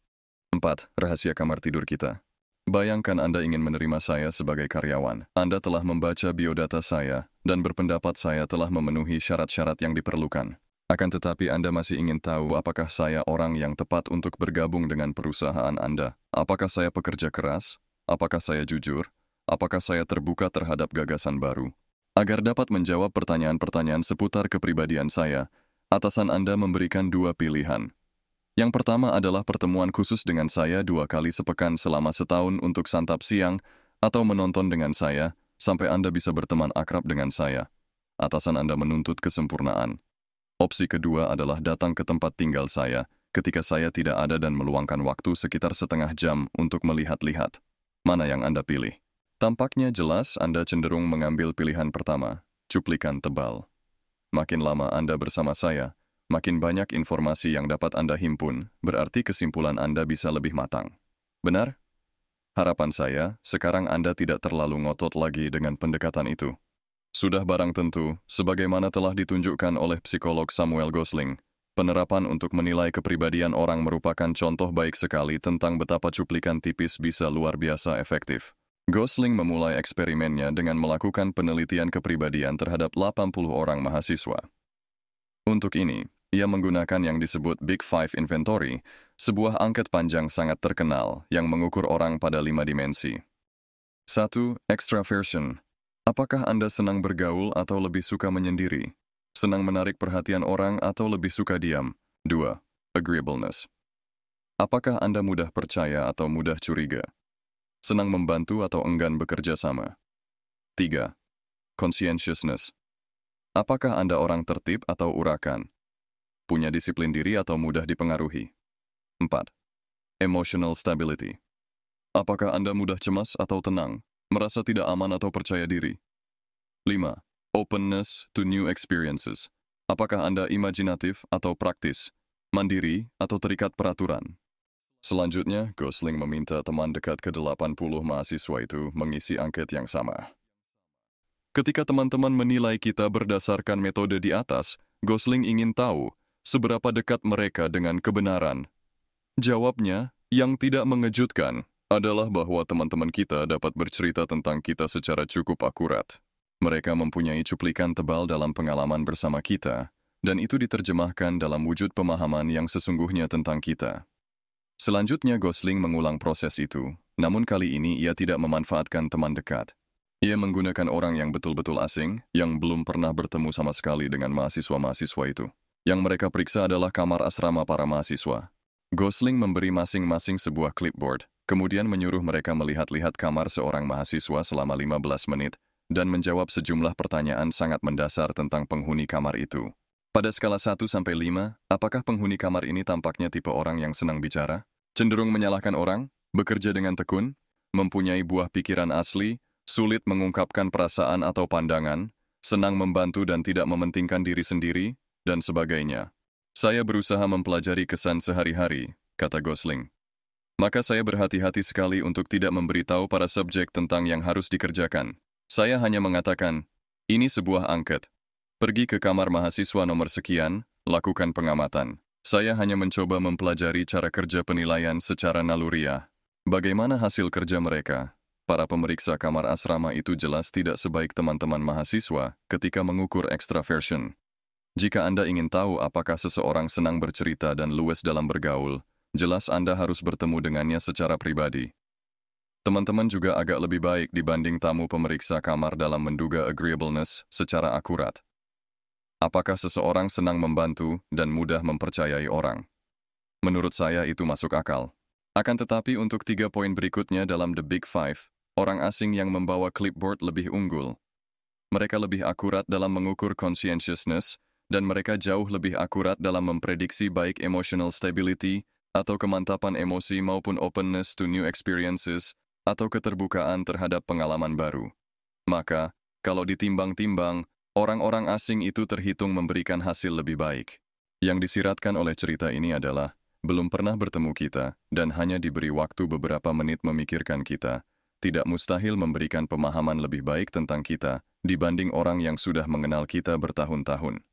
4. Rahasia kamar tidur kita Bayangkan Anda ingin menerima saya sebagai karyawan. Anda telah membaca biodata saya, dan berpendapat saya telah memenuhi syarat-syarat yang diperlukan. Akan tetapi Anda masih ingin tahu apakah saya orang yang tepat untuk bergabung dengan perusahaan Anda. Apakah saya pekerja keras? Apakah saya jujur? Apakah saya terbuka terhadap gagasan baru? Agar dapat menjawab pertanyaan-pertanyaan seputar kepribadian saya, atasan Anda memberikan dua pilihan. Yang pertama adalah pertemuan khusus dengan saya dua kali sepekan selama setahun untuk santap siang atau menonton dengan saya sampai Anda bisa berteman akrab dengan saya. Atasan Anda menuntut kesempurnaan. Opsi kedua adalah datang ke tempat tinggal saya ketika saya tidak ada dan meluangkan waktu sekitar setengah jam untuk melihat-lihat. Mana yang Anda pilih? Tampaknya jelas Anda cenderung mengambil pilihan pertama, cuplikan tebal. Makin lama Anda bersama saya, Makin banyak informasi yang dapat Anda himpun, berarti kesimpulan Anda bisa lebih matang. Benar? Harapan saya, sekarang Anda tidak terlalu ngotot lagi dengan pendekatan itu. Sudah barang tentu, sebagaimana telah ditunjukkan oleh psikolog Samuel Gosling, penerapan untuk menilai kepribadian orang merupakan contoh baik sekali tentang betapa cuplikan tipis bisa luar biasa efektif. Gosling memulai eksperimennya dengan melakukan penelitian kepribadian terhadap 80 orang mahasiswa. Untuk ini, ia menggunakan yang disebut Big Five Inventory, sebuah angket panjang sangat terkenal yang mengukur orang pada lima dimensi. 1. Extraversion. Apakah Anda senang bergaul atau lebih suka menyendiri? Senang menarik perhatian orang atau lebih suka diam? 2. Agreeableness. Apakah Anda mudah percaya atau mudah curiga? Senang membantu atau enggan bekerja sama? 3. Conscientiousness. Apakah Anda orang tertib atau urakan? Punya disiplin diri atau mudah dipengaruhi? 4. Emotional stability. Apakah Anda mudah cemas atau tenang, merasa tidak aman atau percaya diri? 5. Openness to new experiences. Apakah Anda imajinatif atau praktis, mandiri atau terikat peraturan? Selanjutnya, Gosling meminta teman dekat ke-80 mahasiswa itu mengisi angket yang sama. Ketika teman-teman menilai kita berdasarkan metode di atas, Gosling ingin tahu seberapa dekat mereka dengan kebenaran. Jawabnya, yang tidak mengejutkan, adalah bahwa teman-teman kita dapat bercerita tentang kita secara cukup akurat. Mereka mempunyai cuplikan tebal dalam pengalaman bersama kita, dan itu diterjemahkan dalam wujud pemahaman yang sesungguhnya tentang kita. Selanjutnya Gosling mengulang proses itu, namun kali ini ia tidak memanfaatkan teman dekat. Ia menggunakan orang yang betul-betul asing, yang belum pernah bertemu sama sekali dengan mahasiswa-mahasiswa itu. Yang mereka periksa adalah kamar asrama para mahasiswa. Gosling memberi masing-masing sebuah clipboard, kemudian menyuruh mereka melihat-lihat kamar seorang mahasiswa selama 15 menit, dan menjawab sejumlah pertanyaan sangat mendasar tentang penghuni kamar itu. Pada skala 1 sampai 5, apakah penghuni kamar ini tampaknya tipe orang yang senang bicara? Cenderung menyalahkan orang? Bekerja dengan tekun? Mempunyai buah pikiran asli? Sulit mengungkapkan perasaan atau pandangan? Senang membantu dan tidak mementingkan diri sendiri? Dan sebagainya. Saya berusaha mempelajari kesan sehari-hari, kata Gosling. Maka saya berhati-hati sekali untuk tidak memberitahu para subjek tentang yang harus dikerjakan. Saya hanya mengatakan, ini sebuah angket. Pergi ke kamar mahasiswa nomor sekian, lakukan pengamatan. Saya hanya mencoba mempelajari cara kerja penilaian secara naluriah. Bagaimana hasil kerja mereka? Para pemeriksa kamar asrama itu jelas tidak sebaik teman-teman mahasiswa ketika mengukur extraversion. Jika Anda ingin tahu apakah seseorang senang bercerita dan luwes dalam bergaul, jelas Anda harus bertemu dengannya secara pribadi. Teman-teman juga agak lebih baik dibanding tamu pemeriksa kamar dalam menduga agreeableness secara akurat. Apakah seseorang senang membantu dan mudah mempercayai orang? Menurut saya itu masuk akal. Akan tetapi untuk tiga poin berikutnya dalam The Big Five, orang asing yang membawa clipboard lebih unggul. Mereka lebih akurat dalam mengukur conscientiousness dan mereka jauh lebih akurat dalam memprediksi baik emotional stability atau kemantapan emosi maupun openness to new experiences atau keterbukaan terhadap pengalaman baru. Maka, kalau ditimbang-timbang, orang-orang asing itu terhitung memberikan hasil lebih baik. Yang disiratkan oleh cerita ini adalah, belum pernah bertemu kita, dan hanya diberi waktu beberapa menit memikirkan kita, tidak mustahil memberikan pemahaman lebih baik tentang kita dibanding orang yang sudah mengenal kita bertahun-tahun.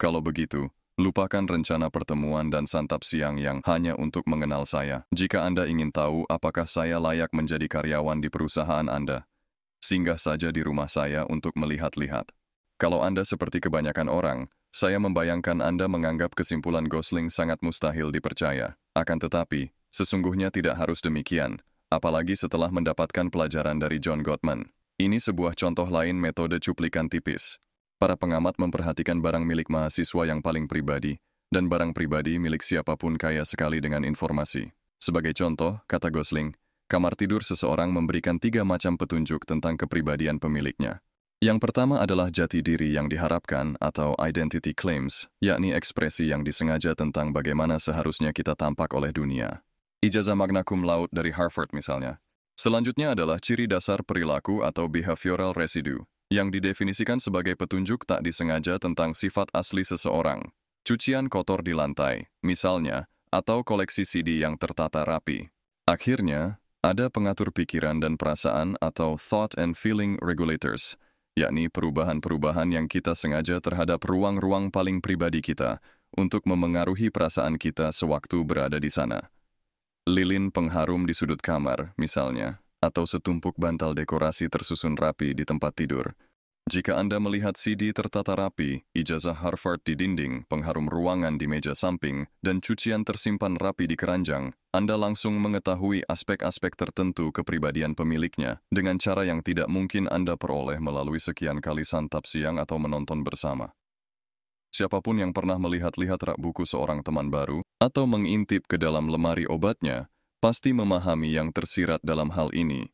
Kalau begitu, lupakan rencana pertemuan dan santap siang yang hanya untuk mengenal saya. Jika Anda ingin tahu apakah saya layak menjadi karyawan di perusahaan Anda, singgah saja di rumah saya untuk melihat-lihat. Kalau Anda seperti kebanyakan orang, saya membayangkan Anda menganggap kesimpulan Gosling sangat mustahil dipercaya. Akan tetapi, sesungguhnya tidak harus demikian, apalagi setelah mendapatkan pelajaran dari John Gottman. Ini sebuah contoh lain metode cuplikan tipis. Para pengamat memperhatikan barang milik mahasiswa yang paling pribadi, dan barang pribadi milik siapa pun kaya sekali dengan informasi. Sebagai contoh, kata Gosling, kamar tidur seseorang memberikan tiga macam petunjuk tentang kepribadian pemiliknya. Yang pertama adalah jati diri yang diharapkan atau identity claims, yakni ekspresi yang disengaja tentang bagaimana seharusnya kita tampak oleh dunia. Ijazah magna cum laude dari Harvard misalnya. Selanjutnya adalah ciri dasar perilaku atau behavioral residue, yang didefinisikan sebagai petunjuk tak disengaja tentang sifat asli seseorang. Cucian kotor di lantai, misalnya, atau koleksi CD yang tertata rapi. Akhirnya, ada pengatur pikiran dan perasaan atau thought and feeling regulators, yakni perubahan-perubahan yang kita sengaja terhadap ruang-ruang paling pribadi kita untuk memengaruhi perasaan kita sewaktu berada di sana. Lilin pengharum di sudut kamar, misalnya, atau setumpuk bantal dekorasi tersusun rapi di tempat tidur. Jika Anda melihat CD tertata rapi, ijazah Harvard di dinding, pengharum ruangan di meja samping, dan cucian tersimpan rapi di keranjang, Anda langsung mengetahui aspek-aspek tertentu kepribadian pemiliknya dengan cara yang tidak mungkin Anda peroleh melalui sekian kali santap siang atau menonton bersama. Siapa pun yang pernah melihat-lihat rak buku seorang teman baru atau mengintip ke dalam lemari obatnya, pasti memahami yang tersirat dalam hal ini,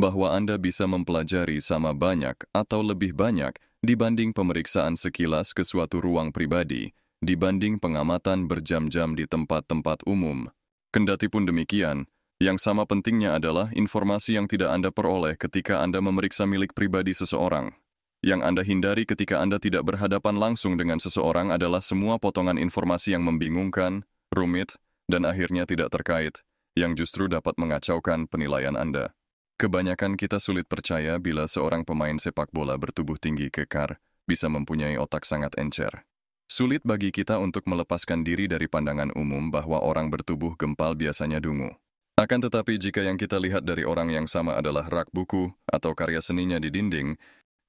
bahwa Anda bisa mempelajari sama banyak atau lebih banyak dibanding pemeriksaan sekilas ke suatu ruang pribadi, dibanding pengamatan berjam-jam di tempat-tempat umum. Kendati pun demikian, yang sama pentingnya adalah informasi yang tidak Anda peroleh ketika Anda memeriksa milik pribadi seseorang. Yang Anda hindari ketika Anda tidak berhadapan langsung dengan seseorang adalah semua potongan informasi yang membingungkan, rumit, dan akhirnya tidak terkait, yang justru dapat mengacaukan penilaian Anda. Kebanyakan kita sulit percaya bila seorang pemain sepak bola bertubuh tinggi kekar bisa mempunyai otak sangat encer. Sulit bagi kita untuk melepaskan diri dari pandangan umum bahwa orang bertubuh gempal biasanya dungu. Akan tetapi jika yang kita lihat dari orang yang sama adalah rak buku atau karya seninya di dinding,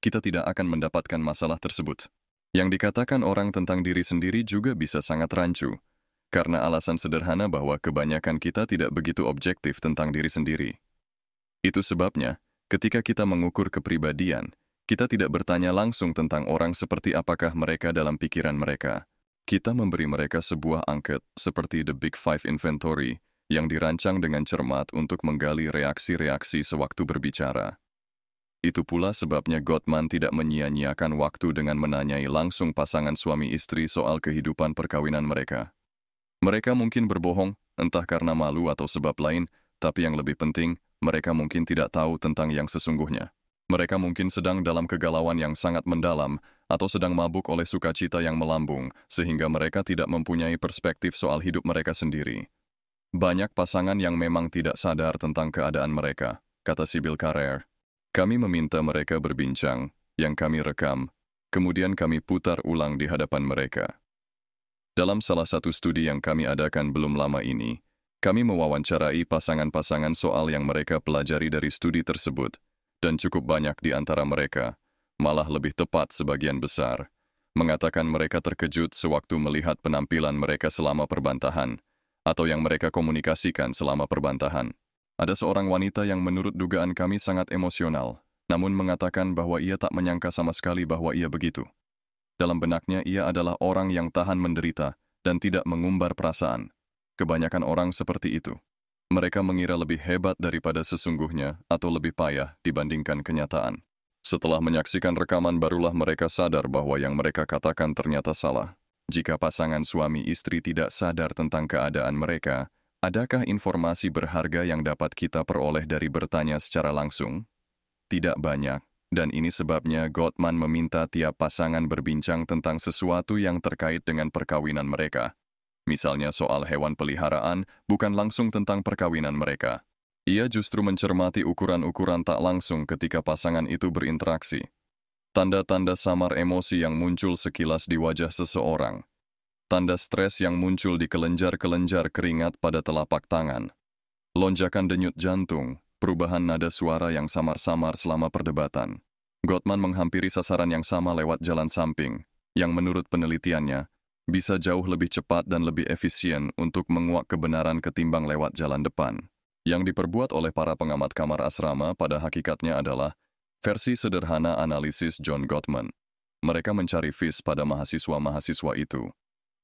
kita tidak akan mendapatkan masalah tersebut. Yang dikatakan orang tentang diri sendiri juga bisa sangat rancu, karena alasan sederhana bahwa kebanyakan kita tidak begitu objektif tentang diri sendiri. Itu sebabnya, ketika kita mengukur kepribadian, kita tidak bertanya langsung tentang orang seperti apakah mereka dalam pikiran mereka. Kita memberi mereka sebuah angket seperti The Big Five Inventory yang dirancang dengan cermat untuk menggali reaksi-reaksi sewaktu berbicara. Itu pula sebabnya Gottman tidak menyia-nyiakan waktu dengan menanyai langsung pasangan suami istri soal kehidupan perkawinan mereka. Mereka mungkin berbohong, entah karena malu atau sebab lain, tapi yang lebih penting, mereka mungkin tidak tahu tentang yang sesungguhnya. Mereka mungkin sedang dalam kegalauan yang sangat mendalam, atau sedang mabuk oleh sukacita yang melambung, sehingga mereka tidak mempunyai perspektif soal hidup mereka sendiri. Banyak pasangan yang memang tidak sadar tentang keadaan mereka, kata Sibyl Carrere. Kami meminta mereka berbincang, yang kami rekam, kemudian kami putar ulang di hadapan mereka. Dalam salah satu studi yang kami adakan belum lama ini, kami mewawancarai pasangan-pasangan soal yang mereka pelajari dari studi tersebut, dan cukup banyak di antara mereka, malah lebih tepat sebagian besar, mengatakan mereka terkejut sewaktu melihat penampilan mereka selama perbantahan, atau yang mereka komunikasikan selama perbantahan. Ada seorang wanita yang menurut dugaan kami sangat emosional, namun mengatakan bahwa ia tak menyangka sama sekali bahwa ia begitu. Dalam benaknya ia adalah orang yang tahan menderita dan tidak mengumbar perasaan. Kebanyakan orang seperti itu. Mereka mengira lebih hebat daripada sesungguhnya atau lebih payah dibandingkan kenyataan. Setelah menyaksikan rekaman barulah mereka sadar bahwa yang mereka katakan ternyata salah. Jika pasangan suami istri tidak sadar tentang keadaan mereka, adakah informasi berharga yang dapat kita peroleh dari bertanya secara langsung? Tidak banyak, dan ini sebabnya Gottman meminta tiap pasangan berbincang tentang sesuatu yang terkait dengan perkawinan mereka. Misalnya soal hewan peliharaan, bukan langsung tentang perkawinan mereka. Ia justru mencermati ukuran-ukuran tak langsung ketika pasangan itu berinteraksi. Tanda-tanda samar emosi yang muncul sekilas di wajah seseorang. Tanda stres yang muncul di kelenjar-kelenjar keringat pada telapak tangan. Lonjakan denyut jantung, perubahan nada suara yang samar-samar selama perdebatan. Gottman menghampiri sasaran yang sama lewat jalan samping, yang menurut penelitiannya bisa jauh lebih cepat dan lebih efisien untuk menguak kebenaran ketimbang lewat jalan depan. Yang diperbuat oleh para pengamat kamar asrama pada hakikatnya adalah versi sederhana analisis John Gottman. Mereka mencari vis pada mahasiswa-mahasiswa itu.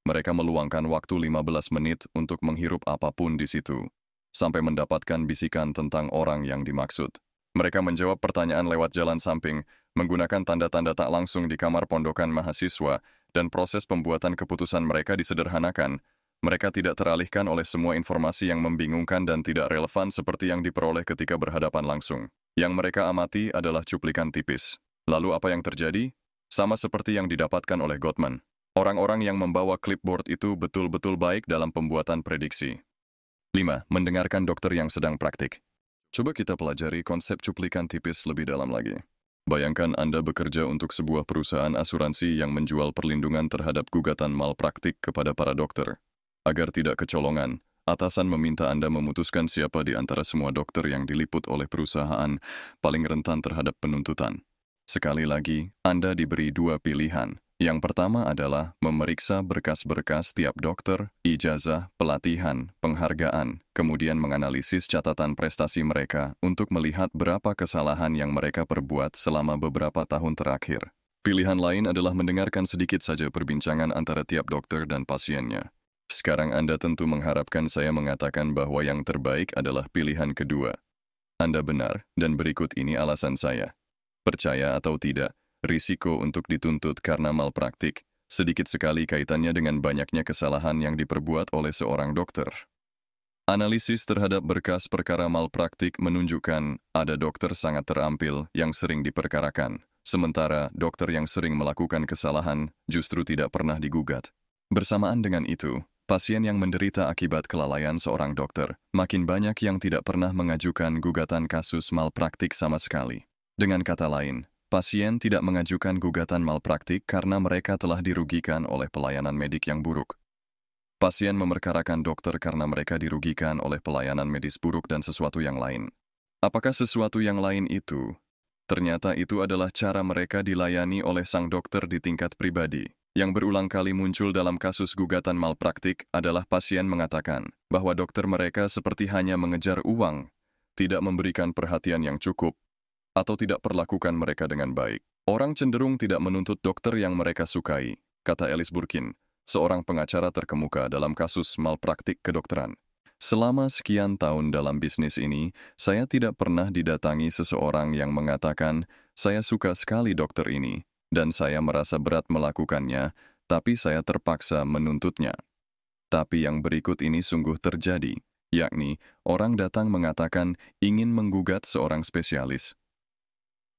Mereka meluangkan waktu 15 menit untuk menghirup apa pun di situ, sampai mendapatkan bisikan tentang orang yang dimaksud. Mereka menjawab pertanyaan lewat jalan samping, menggunakan tanda-tanda tak langsung di kamar pondokan mahasiswa, dan proses pembuatan keputusan mereka disederhanakan. Mereka tidak teralihkan oleh semua informasi yang membingungkan dan tidak relevan seperti yang diperoleh ketika berhadapan langsung. Yang mereka amati adalah cuplikan tipis. Lalu apa yang terjadi? Sama seperti yang didapatkan oleh Gottman. Orang-orang yang membawa clipboard itu betul-betul baik dalam pembuatan prediksi. 5. Mendengarkan dokter yang sedang praktik. Coba kita pelajari konsep cuplikan tipis lebih dalam lagi. Bayangkan Anda bekerja untuk sebuah perusahaan asuransi yang menjual perlindungan terhadap gugatan malpraktik kepada para dokter. Agar tidak kecolongan, atasan meminta Anda memutuskan siapa di antara semua dokter yang diliput oleh perusahaan paling rentan terhadap penuntutan. Sekali lagi, Anda diberi dua pilihan, yang pertama adalah memeriksa berkas-berkas tiap dokter, ijazah, pelatihan, penghargaan, kemudian menganalisis catatan prestasi mereka untuk melihat berapa kesalahan yang mereka perbuat selama beberapa tahun terakhir. Pilihan lain adalah mendengarkan sedikit saja perbincangan antara tiap dokter dan pasiennya. Sekarang Anda tentu mengharapkan saya mengatakan bahwa yang terbaik adalah pilihan kedua. Anda benar, dan berikut ini alasan saya. Percaya atau tidak, risiko untuk dituntut karena malpraktik, sedikit sekali kaitannya dengan banyaknya kesalahan yang diperbuat oleh seorang dokter. Analisis terhadap berkas perkara malpraktik menunjukkan ada dokter sangat terampil yang sering diperkarakan, sementara dokter yang sering melakukan kesalahan justru tidak pernah digugat. Bersamaan dengan itu, pasien yang menderita akibat kelalaian seorang dokter, makin banyak yang tidak pernah mengajukan gugatan kasus malpraktik sama sekali. Dengan kata lain, Pasien tidak mengajukan gugatan malpraktik karena mereka telah dirugikan oleh pelayanan medik yang buruk. Pasien memerkarakan dokter karena mereka dirugikan oleh pelayanan medis buruk dan sesuatu yang lain. Apakah sesuatu yang lain itu? Ternyata itu adalah cara mereka dilayani oleh sang dokter di tingkat pribadi. Yang berulang kali muncul dalam kasus gugatan malpraktik adalah pasien mengatakan bahwa dokter mereka seperti hanya mengejar uang, tidak memberikan perhatian yang cukup, atau tidak perlakukan mereka dengan baik. Orang cenderung tidak menuntut dokter yang mereka sukai, kata Alice Burkin, seorang pengacara terkemuka dalam kasus malpraktik kedokteran. Selama sekian tahun dalam bisnis ini, saya tidak pernah didatangi seseorang yang mengatakan, "Saya suka sekali dokter ini," dan saya merasa berat melakukannya, tapi saya terpaksa menuntutnya. Tapi yang berikut ini sungguh terjadi, yakni orang datang mengatakan ingin menggugat seorang spesialis.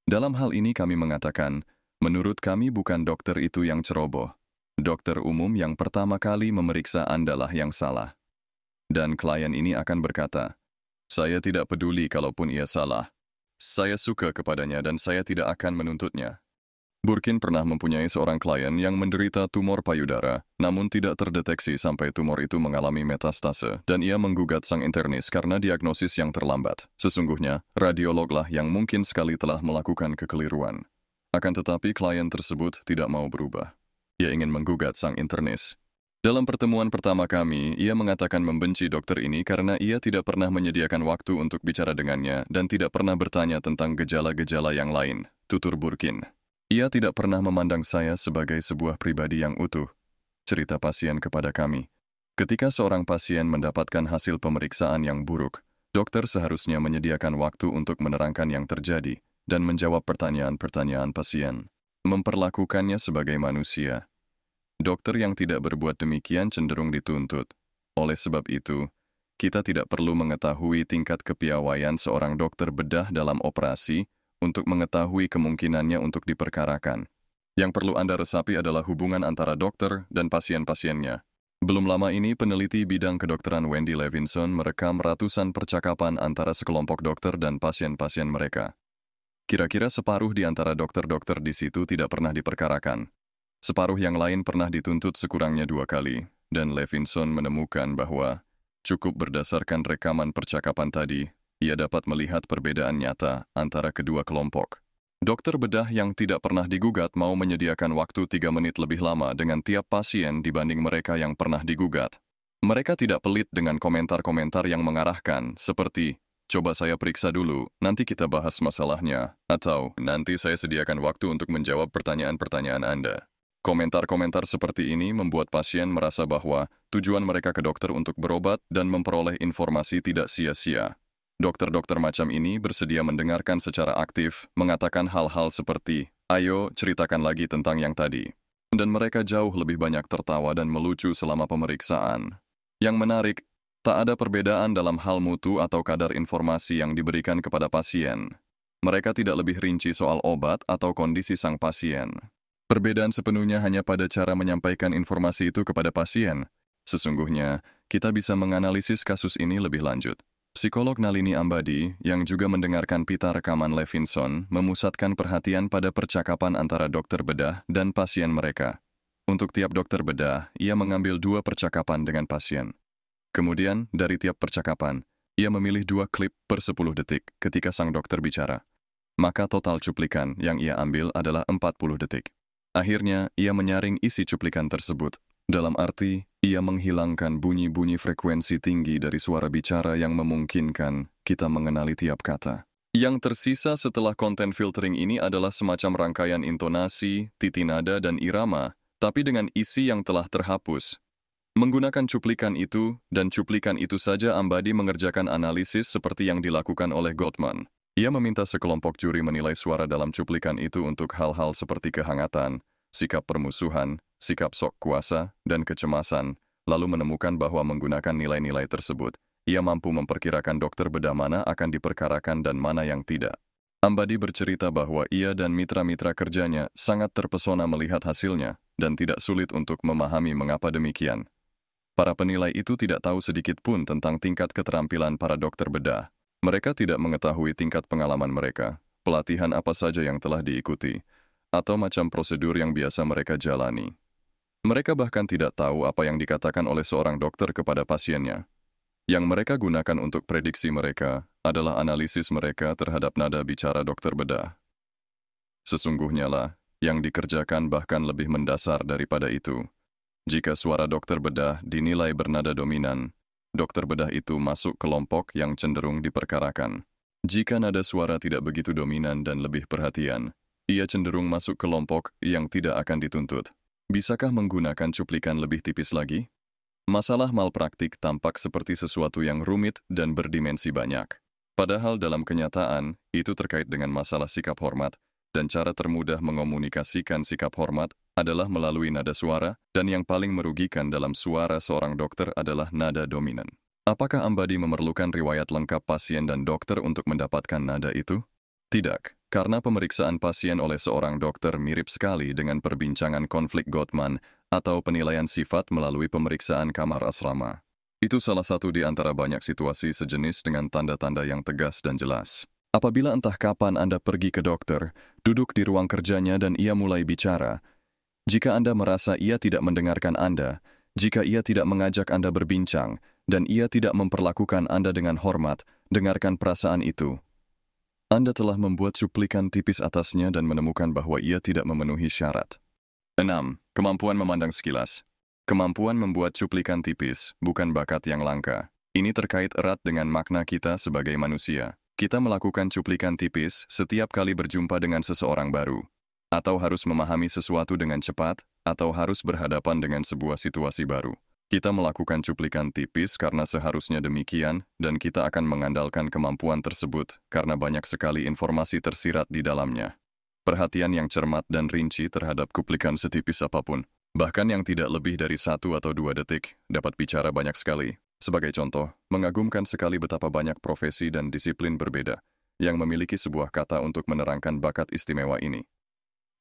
Dalam hal ini kami mengatakan, menurut kami bukan dokter itu yang ceroboh. Dokter umum yang pertama kali memeriksa Andalah yang salah. Dan klien ini akan berkata, saya tidak peduli kalaupun ia salah. Saya suka kepadanya dan saya tidak akan menuntutnya. Burkin pernah mempunyai seorang klien yang menderita tumor payudara, namun tidak terdeteksi sampai tumor itu mengalami metastase, dan ia menggugat sang internis karena diagnosis yang terlambat. Sesungguhnya, radiologlah yang mungkin sekali telah melakukan kekeliruan. Akan tetapi klien tersebut tidak mau berubah. Ia ingin menggugat sang internis, dalam pertemuan pertama kami, ia mengatakan membenci dokter ini karena ia tidak pernah menyediakan waktu untuk bicara dengannya dan tidak pernah bertanya tentang gejala-gejala yang lain, tutur Burkin. Ia tidak pernah memandang saya sebagai sebuah pribadi yang utuh. Cerita pasien kepada kami. Ketika seorang pasien mendapatkan hasil pemeriksaan yang buruk, dokter seharusnya menyediakan waktu untuk menerangkan yang terjadi dan menjawab pertanyaan-pertanyaan pasien. Memperlakukannya sebagai manusia, Dokter yang tidak berbuat demikian cenderung dituntut. Oleh sebab itu, kita tidak perlu mengetahui tingkat kepiawaian seorang dokter bedah dalam operasi untuk mengetahui kemungkinannya untuk diperkarakan. Yang perlu Anda resapi adalah hubungan antara dokter dan pasien-pasiennya. Belum lama ini, peneliti bidang kedokteran Wendy Levinson merekam ratusan percakapan antara sekelompok dokter dan pasien-pasien mereka. Kira-kira separuh di antara dokter-dokter di situ tidak pernah diperkarakan. Separuh yang lain pernah dituntut sekurangnya dua kali, dan Levinson menemukan bahwa cukup berdasarkan rekaman percakapan tadi, ia dapat melihat perbedaan nyata antara kedua kelompok. Dokter bedah yang tidak pernah digugat mau menyediakan waktu tiga menit lebih lama dengan tiap pasien dibanding mereka yang pernah digugat. Mereka tidak pelit dengan komentar-komentar yang mengarahkan, seperti, coba saya periksa dulu, nanti kita bahas masalahnya, atau nanti saya sediakan waktu untuk menjawab pertanyaan-pertanyaan Anda. Komentar-komentar seperti ini membuat pasien merasa bahwa tujuan mereka ke dokter untuk berobat dan memperoleh informasi tidak sia-sia. Dokter-dokter macam ini bersedia mendengarkan secara aktif, mengatakan hal-hal seperti, ayo ceritakan lagi tentang yang tadi. Dan mereka jauh lebih banyak tertawa dan melucu selama pemeriksaan. Yang menarik, tak ada perbedaan dalam hal mutu atau kadar informasi yang diberikan kepada pasien. Mereka tidak lebih rinci soal obat atau kondisi sang pasien. Perbedaan sepenuhnya hanya pada cara menyampaikan informasi itu kepada pasien. Sesungguhnya, kita bisa menganalisis kasus ini lebih lanjut. Psikolog Nalini Ambadi, yang juga mendengarkan pita rekaman Levinson, memusatkan perhatian pada percakapan antara dokter bedah dan pasien mereka. Untuk tiap dokter bedah, ia mengambil dua percakapan dengan pasien. Kemudian, dari tiap percakapan, ia memilih dua klip per 10 detik ketika sang dokter bicara. Maka total cuplikan yang ia ambil adalah 40 detik. Akhirnya, ia menyaring isi cuplikan tersebut. Dalam arti, ia menghilangkan bunyi-bunyi frekuensi tinggi dari suara bicara yang memungkinkan kita mengenali tiap kata. Yang tersisa setelah konten filtering ini adalah semacam rangkaian intonasi, titi nada, dan irama, tapi dengan isi yang telah terhapus. Menggunakan cuplikan itu, dan cuplikan itu saja Ambadi mengerjakan analisis seperti yang dilakukan oleh Gottman. Ia meminta sekelompok juri menilai suara dalam cuplikan itu untuk hal-hal seperti kehangatan, sikap permusuhan, sikap sok kuasa, dan kecemasan, lalu menemukan bahwa menggunakan nilai-nilai tersebut, ia mampu memperkirakan dokter bedah mana akan diperkarakan dan mana yang tidak. Ambadi bercerita bahwa ia dan mitra-mitra kerjanya sangat terpesona melihat hasilnya dan tidak sulit untuk memahami mengapa demikian. Para penilai itu tidak tahu sedikit pun tentang tingkat keterampilan para dokter bedah, mereka tidak mengetahui tingkat pengalaman mereka, pelatihan apa saja yang telah diikuti, atau macam prosedur yang biasa mereka jalani. Mereka bahkan tidak tahu apa yang dikatakan oleh seorang dokter kepada pasiennya. Yang mereka gunakan untuk prediksi mereka adalah analisis mereka terhadap nada bicara dokter bedah. Sesungguhnya lah, yang dikerjakan bahkan lebih mendasar daripada itu. Jika suara dokter bedah dinilai bernada dominan, dokter bedah itu masuk kelompok yang cenderung diperkarakan. Jika nada suara tidak begitu dominan dan lebih perhatian, ia cenderung masuk kelompok yang tidak akan dituntut. Bisakah menggunakan cuplikan lebih tipis lagi? Masalah malpraktik tampak seperti sesuatu yang rumit dan berdimensi banyak. Padahal dalam kenyataan, itu terkait dengan masalah sikap hormat, dan cara termudah mengomunikasikan sikap hormat adalah melalui nada suara, dan yang paling merugikan dalam suara seorang dokter adalah nada dominan. Apakah Ambadi memerlukan riwayat lengkap pasien dan dokter untuk mendapatkan nada itu? Tidak, karena pemeriksaan pasien oleh seorang dokter mirip sekali dengan perbincangan konflik Gottman atau penilaian sifat melalui pemeriksaan kamar asrama. Itu salah satu di antara banyak situasi sejenis dengan tanda-tanda yang tegas dan jelas. Apabila entah kapan Anda pergi ke dokter, duduk di ruang kerjanya dan ia mulai bicara, jika Anda merasa ia tidak mendengarkan Anda, jika ia tidak mengajak Anda berbincang, dan ia tidak memperlakukan Anda dengan hormat, dengarkan perasaan itu. Anda telah membuat cuplikan tipis atasnya dan menemukan bahwa ia tidak memenuhi syarat. 6. Kemampuan memandang sekilas. Kemampuan membuat cuplikan tipis, bukan bakat yang langka. Ini terkait erat dengan makna kita sebagai manusia. Kita melakukan cuplikan tipis setiap kali berjumpa dengan seseorang baru. Atau harus memahami sesuatu dengan cepat, atau harus berhadapan dengan sebuah situasi baru. Kita melakukan cuplikan tipis karena seharusnya demikian, dan kita akan mengandalkan kemampuan tersebut karena banyak sekali informasi tersirat di dalamnya perhatian yang cermat dan rinci terhadap kuplikan setipis apa pun, bahkan yang tidak lebih dari satu atau dua detik, dapat bicara banyak sekali. Sebagai contoh, mengagumkan sekali betapa banyak profesi dan disiplin berbeda yang memiliki sebuah kata untuk menerangkan bakat istimewa ini.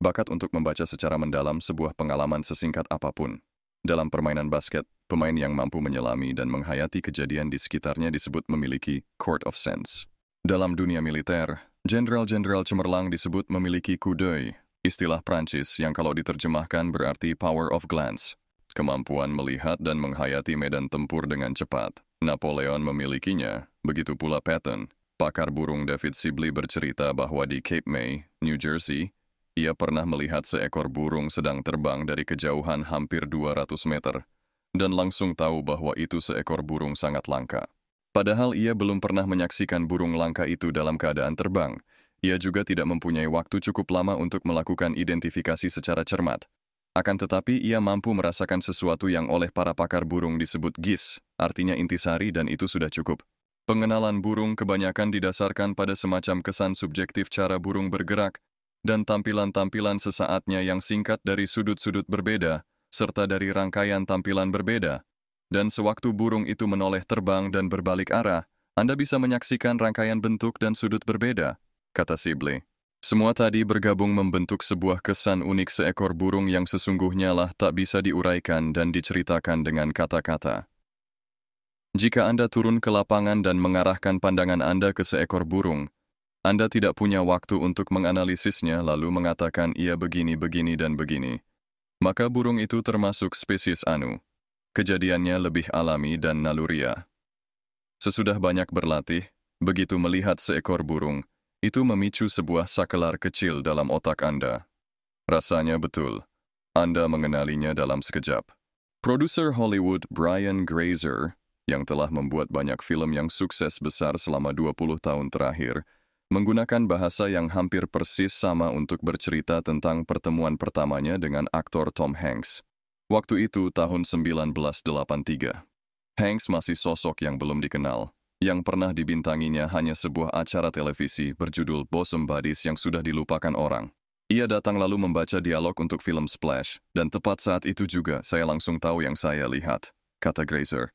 Bakat untuk membaca secara mendalam sebuah pengalaman sesingkat apa pun. Dalam permainan basket, pemain yang mampu menyelami dan menghayati kejadian di sekitarnya disebut memiliki court of sense. Dalam dunia militer, Jenderal-jenderal cemerlang disebut memiliki kudoi, istilah Prancis yang kalau diterjemahkan berarti power of glance, kemampuan melihat dan menghayati medan tempur dengan cepat. Napoleon memilikinya, begitu pula Patton. Pakar burung David Sibley bercerita bahwa di Cape May, New Jersey, ia pernah melihat seekor burung sedang terbang dari kejauhan hampir 200 meter, dan langsung tahu bahwa itu seekor burung sangat langka. Padahal ia belum pernah menyaksikan burung langka itu dalam keadaan terbang. Ia juga tidak mempunyai waktu cukup lama untuk melakukan identifikasi secara cermat. Akan tetapi ia mampu merasakan sesuatu yang oleh para pakar burung disebut gis, artinya intisari dan itu sudah cukup. Pengenalan burung kebanyakan didasarkan pada semacam kesan subjektif cara burung bergerak, dan tampilan-tampilan sesaatnya yang singkat dari sudut-sudut berbeda, serta dari rangkaian tampilan berbeda, dan sewaktu burung itu menoleh terbang dan berbalik arah, Anda bisa menyaksikan rangkaian bentuk dan sudut berbeda, kata Sibley. Semua tadi bergabung membentuk sebuah kesan unik seekor burung yang sesungguhnya lah tak bisa diuraikan dan diceritakan dengan kata-kata. Jika Anda turun ke lapangan dan mengarahkan pandangan Anda ke seekor burung, Anda tidak punya waktu untuk menganalisisnya lalu mengatakan ia begini, begini, dan begini. Maka burung itu termasuk spesies anu. Kejadiannya lebih alami dan naluria. Sesudah banyak berlatih, begitu melihat seekor burung, itu memicu sebuah sakelar kecil dalam otak Anda. Rasanya betul, Anda mengenalinya dalam sekejap. Produser Hollywood Brian Grazer, yang telah membuat banyak film yang sukses besar selama 20 tahun terakhir, menggunakan bahasa yang hampir persis sama untuk bercerita tentang pertemuan pertamanya dengan aktor Tom Hanks. Waktu itu tahun 1983. Hanks masih sosok yang belum dikenal. Yang pernah dibintanginya hanya sebuah acara televisi berjudul Bosom Buddies yang sudah dilupakan orang. Ia datang lalu membaca dialog untuk film Splash, dan tepat saat itu juga saya langsung tahu yang saya lihat, kata Grazer.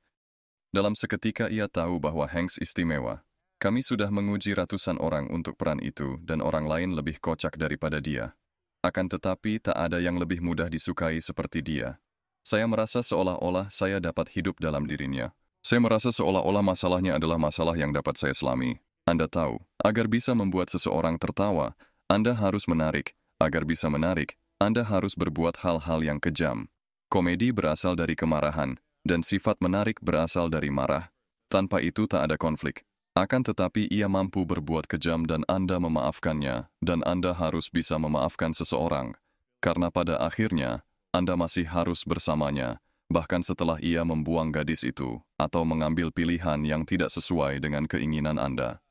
Dalam seketika ia tahu bahwa Hanks istimewa. Kami sudah menguji ratusan orang untuk peran itu dan orang lain lebih kocak daripada dia. Akan tetapi tak ada yang lebih mudah disukai seperti dia. Saya merasa seolah-olah saya dapat hidup dalam dirinya. Saya merasa seolah-olah masalahnya adalah masalah yang dapat saya selami. Anda tahu, agar bisa membuat seseorang tertawa, Anda harus menarik. Agar bisa menarik, Anda harus berbuat hal-hal yang kejam. Komedi berasal dari kemarahan, dan sifat menarik berasal dari marah. Tanpa itu tak ada konflik. Akan tetapi ia mampu berbuat kejam dan Anda memaafkannya, dan Anda harus bisa memaafkan seseorang. Karena pada akhirnya, anda masih harus bersamanya, bahkan setelah ia membuang gadis itu atau mengambil pilihan yang tidak sesuai dengan keinginan Anda.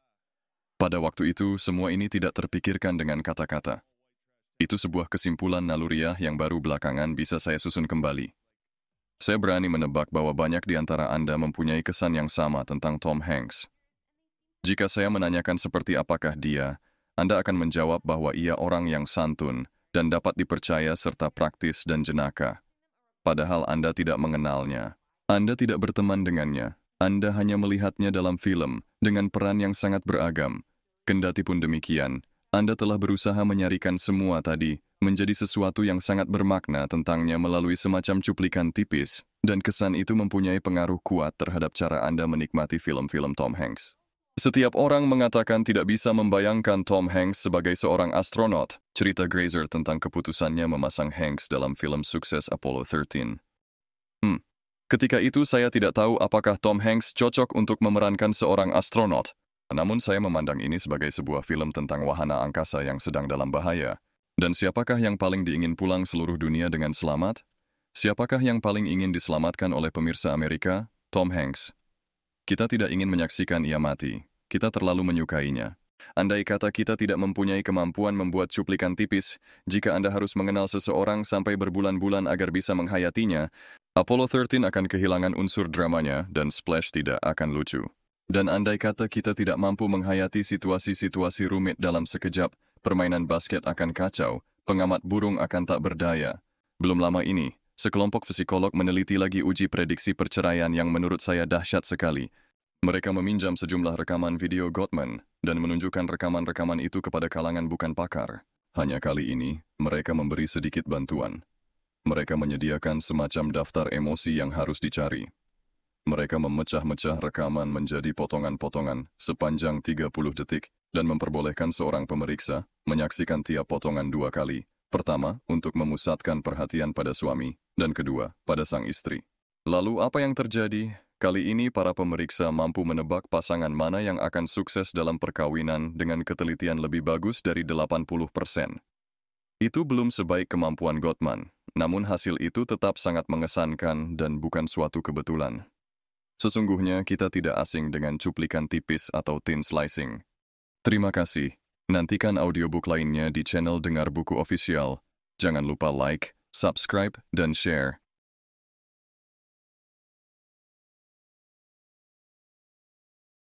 Pada waktu itu, semua ini tidak terpikirkan dengan kata-kata. Itu sebuah kesimpulan naluriah yang baru belakangan bisa saya susun kembali. Saya berani menebak bahwa banyak di antara Anda mempunyai kesan yang sama tentang Tom Hanks. Jika saya menanyakan seperti apakah dia, Anda akan menjawab bahwa ia orang yang santun dan dapat dipercaya serta praktis dan jenaka. Padahal Anda tidak mengenalnya. Anda tidak berteman dengannya. Anda hanya melihatnya dalam film dengan peran yang sangat beragam. Kendati pun demikian, Anda telah berusaha menyarikan semua tadi menjadi sesuatu yang sangat bermakna tentangnya melalui semacam cuplikan tipis, dan kesan itu mempunyai pengaruh kuat terhadap cara Anda menikmati film-film Tom Hanks. Setiap orang mengatakan tidak bisa membayangkan Tom Hanks sebagai seorang astronot, cerita Grazer tentang keputusannya memasang Hanks dalam film sukses Apollo 13. Hmm, ketika itu saya tidak tahu apakah Tom Hanks cocok untuk memerankan seorang astronot, namun saya memandang ini sebagai sebuah film tentang wahana angkasa yang sedang dalam bahaya, dan siapakah yang paling diingin pulang seluruh dunia dengan selamat? Siapakah yang paling ingin diselamatkan oleh pemirsa Amerika? Tom Hanks. Kita tidak ingin menyaksikan ia mati. Kita terlalu menyukainya. Andai kata kita tidak mempunyai kemampuan membuat cuplikan tipis, jika Anda harus mengenal seseorang sampai berbulan-bulan agar bisa menghayatinya, Apollo 13 akan kehilangan unsur dramanya dan Splash tidak akan lucu. Dan andai kata kita tidak mampu menghayati situasi-situasi rumit dalam sekejap, permainan basket akan kacau, pengamat burung akan tak berdaya. Belum lama ini, sekelompok psikolog meneliti lagi uji prediksi perceraian yang menurut saya dahsyat sekali. Mereka meminjam sejumlah rekaman video Gottman dan menunjukkan rekaman-rekaman itu kepada kalangan bukan pakar. Hanya kali ini, mereka memberi sedikit bantuan. Mereka menyediakan semacam daftar emosi yang harus dicari. Mereka memecah-mecah rekaman menjadi potongan-potongan sepanjang 30 detik dan memperbolehkan seorang pemeriksa menyaksikan tiap potongan dua kali. Pertama, untuk memusatkan perhatian pada suami, dan kedua, pada sang istri. Lalu apa yang terjadi? Kali ini para pemeriksa mampu menebak pasangan mana yang akan sukses dalam perkawinan dengan ketelitian lebih bagus dari 80%. Itu belum sebaik kemampuan Gottman, namun hasil itu tetap sangat mengesankan dan bukan suatu kebetulan. Sesungguhnya kita tidak asing dengan cuplikan tipis atau thin slicing. Terima kasih. Nantikan audiobook lainnya di channel Dengar Buku Official. Jangan lupa like, subscribe, dan share.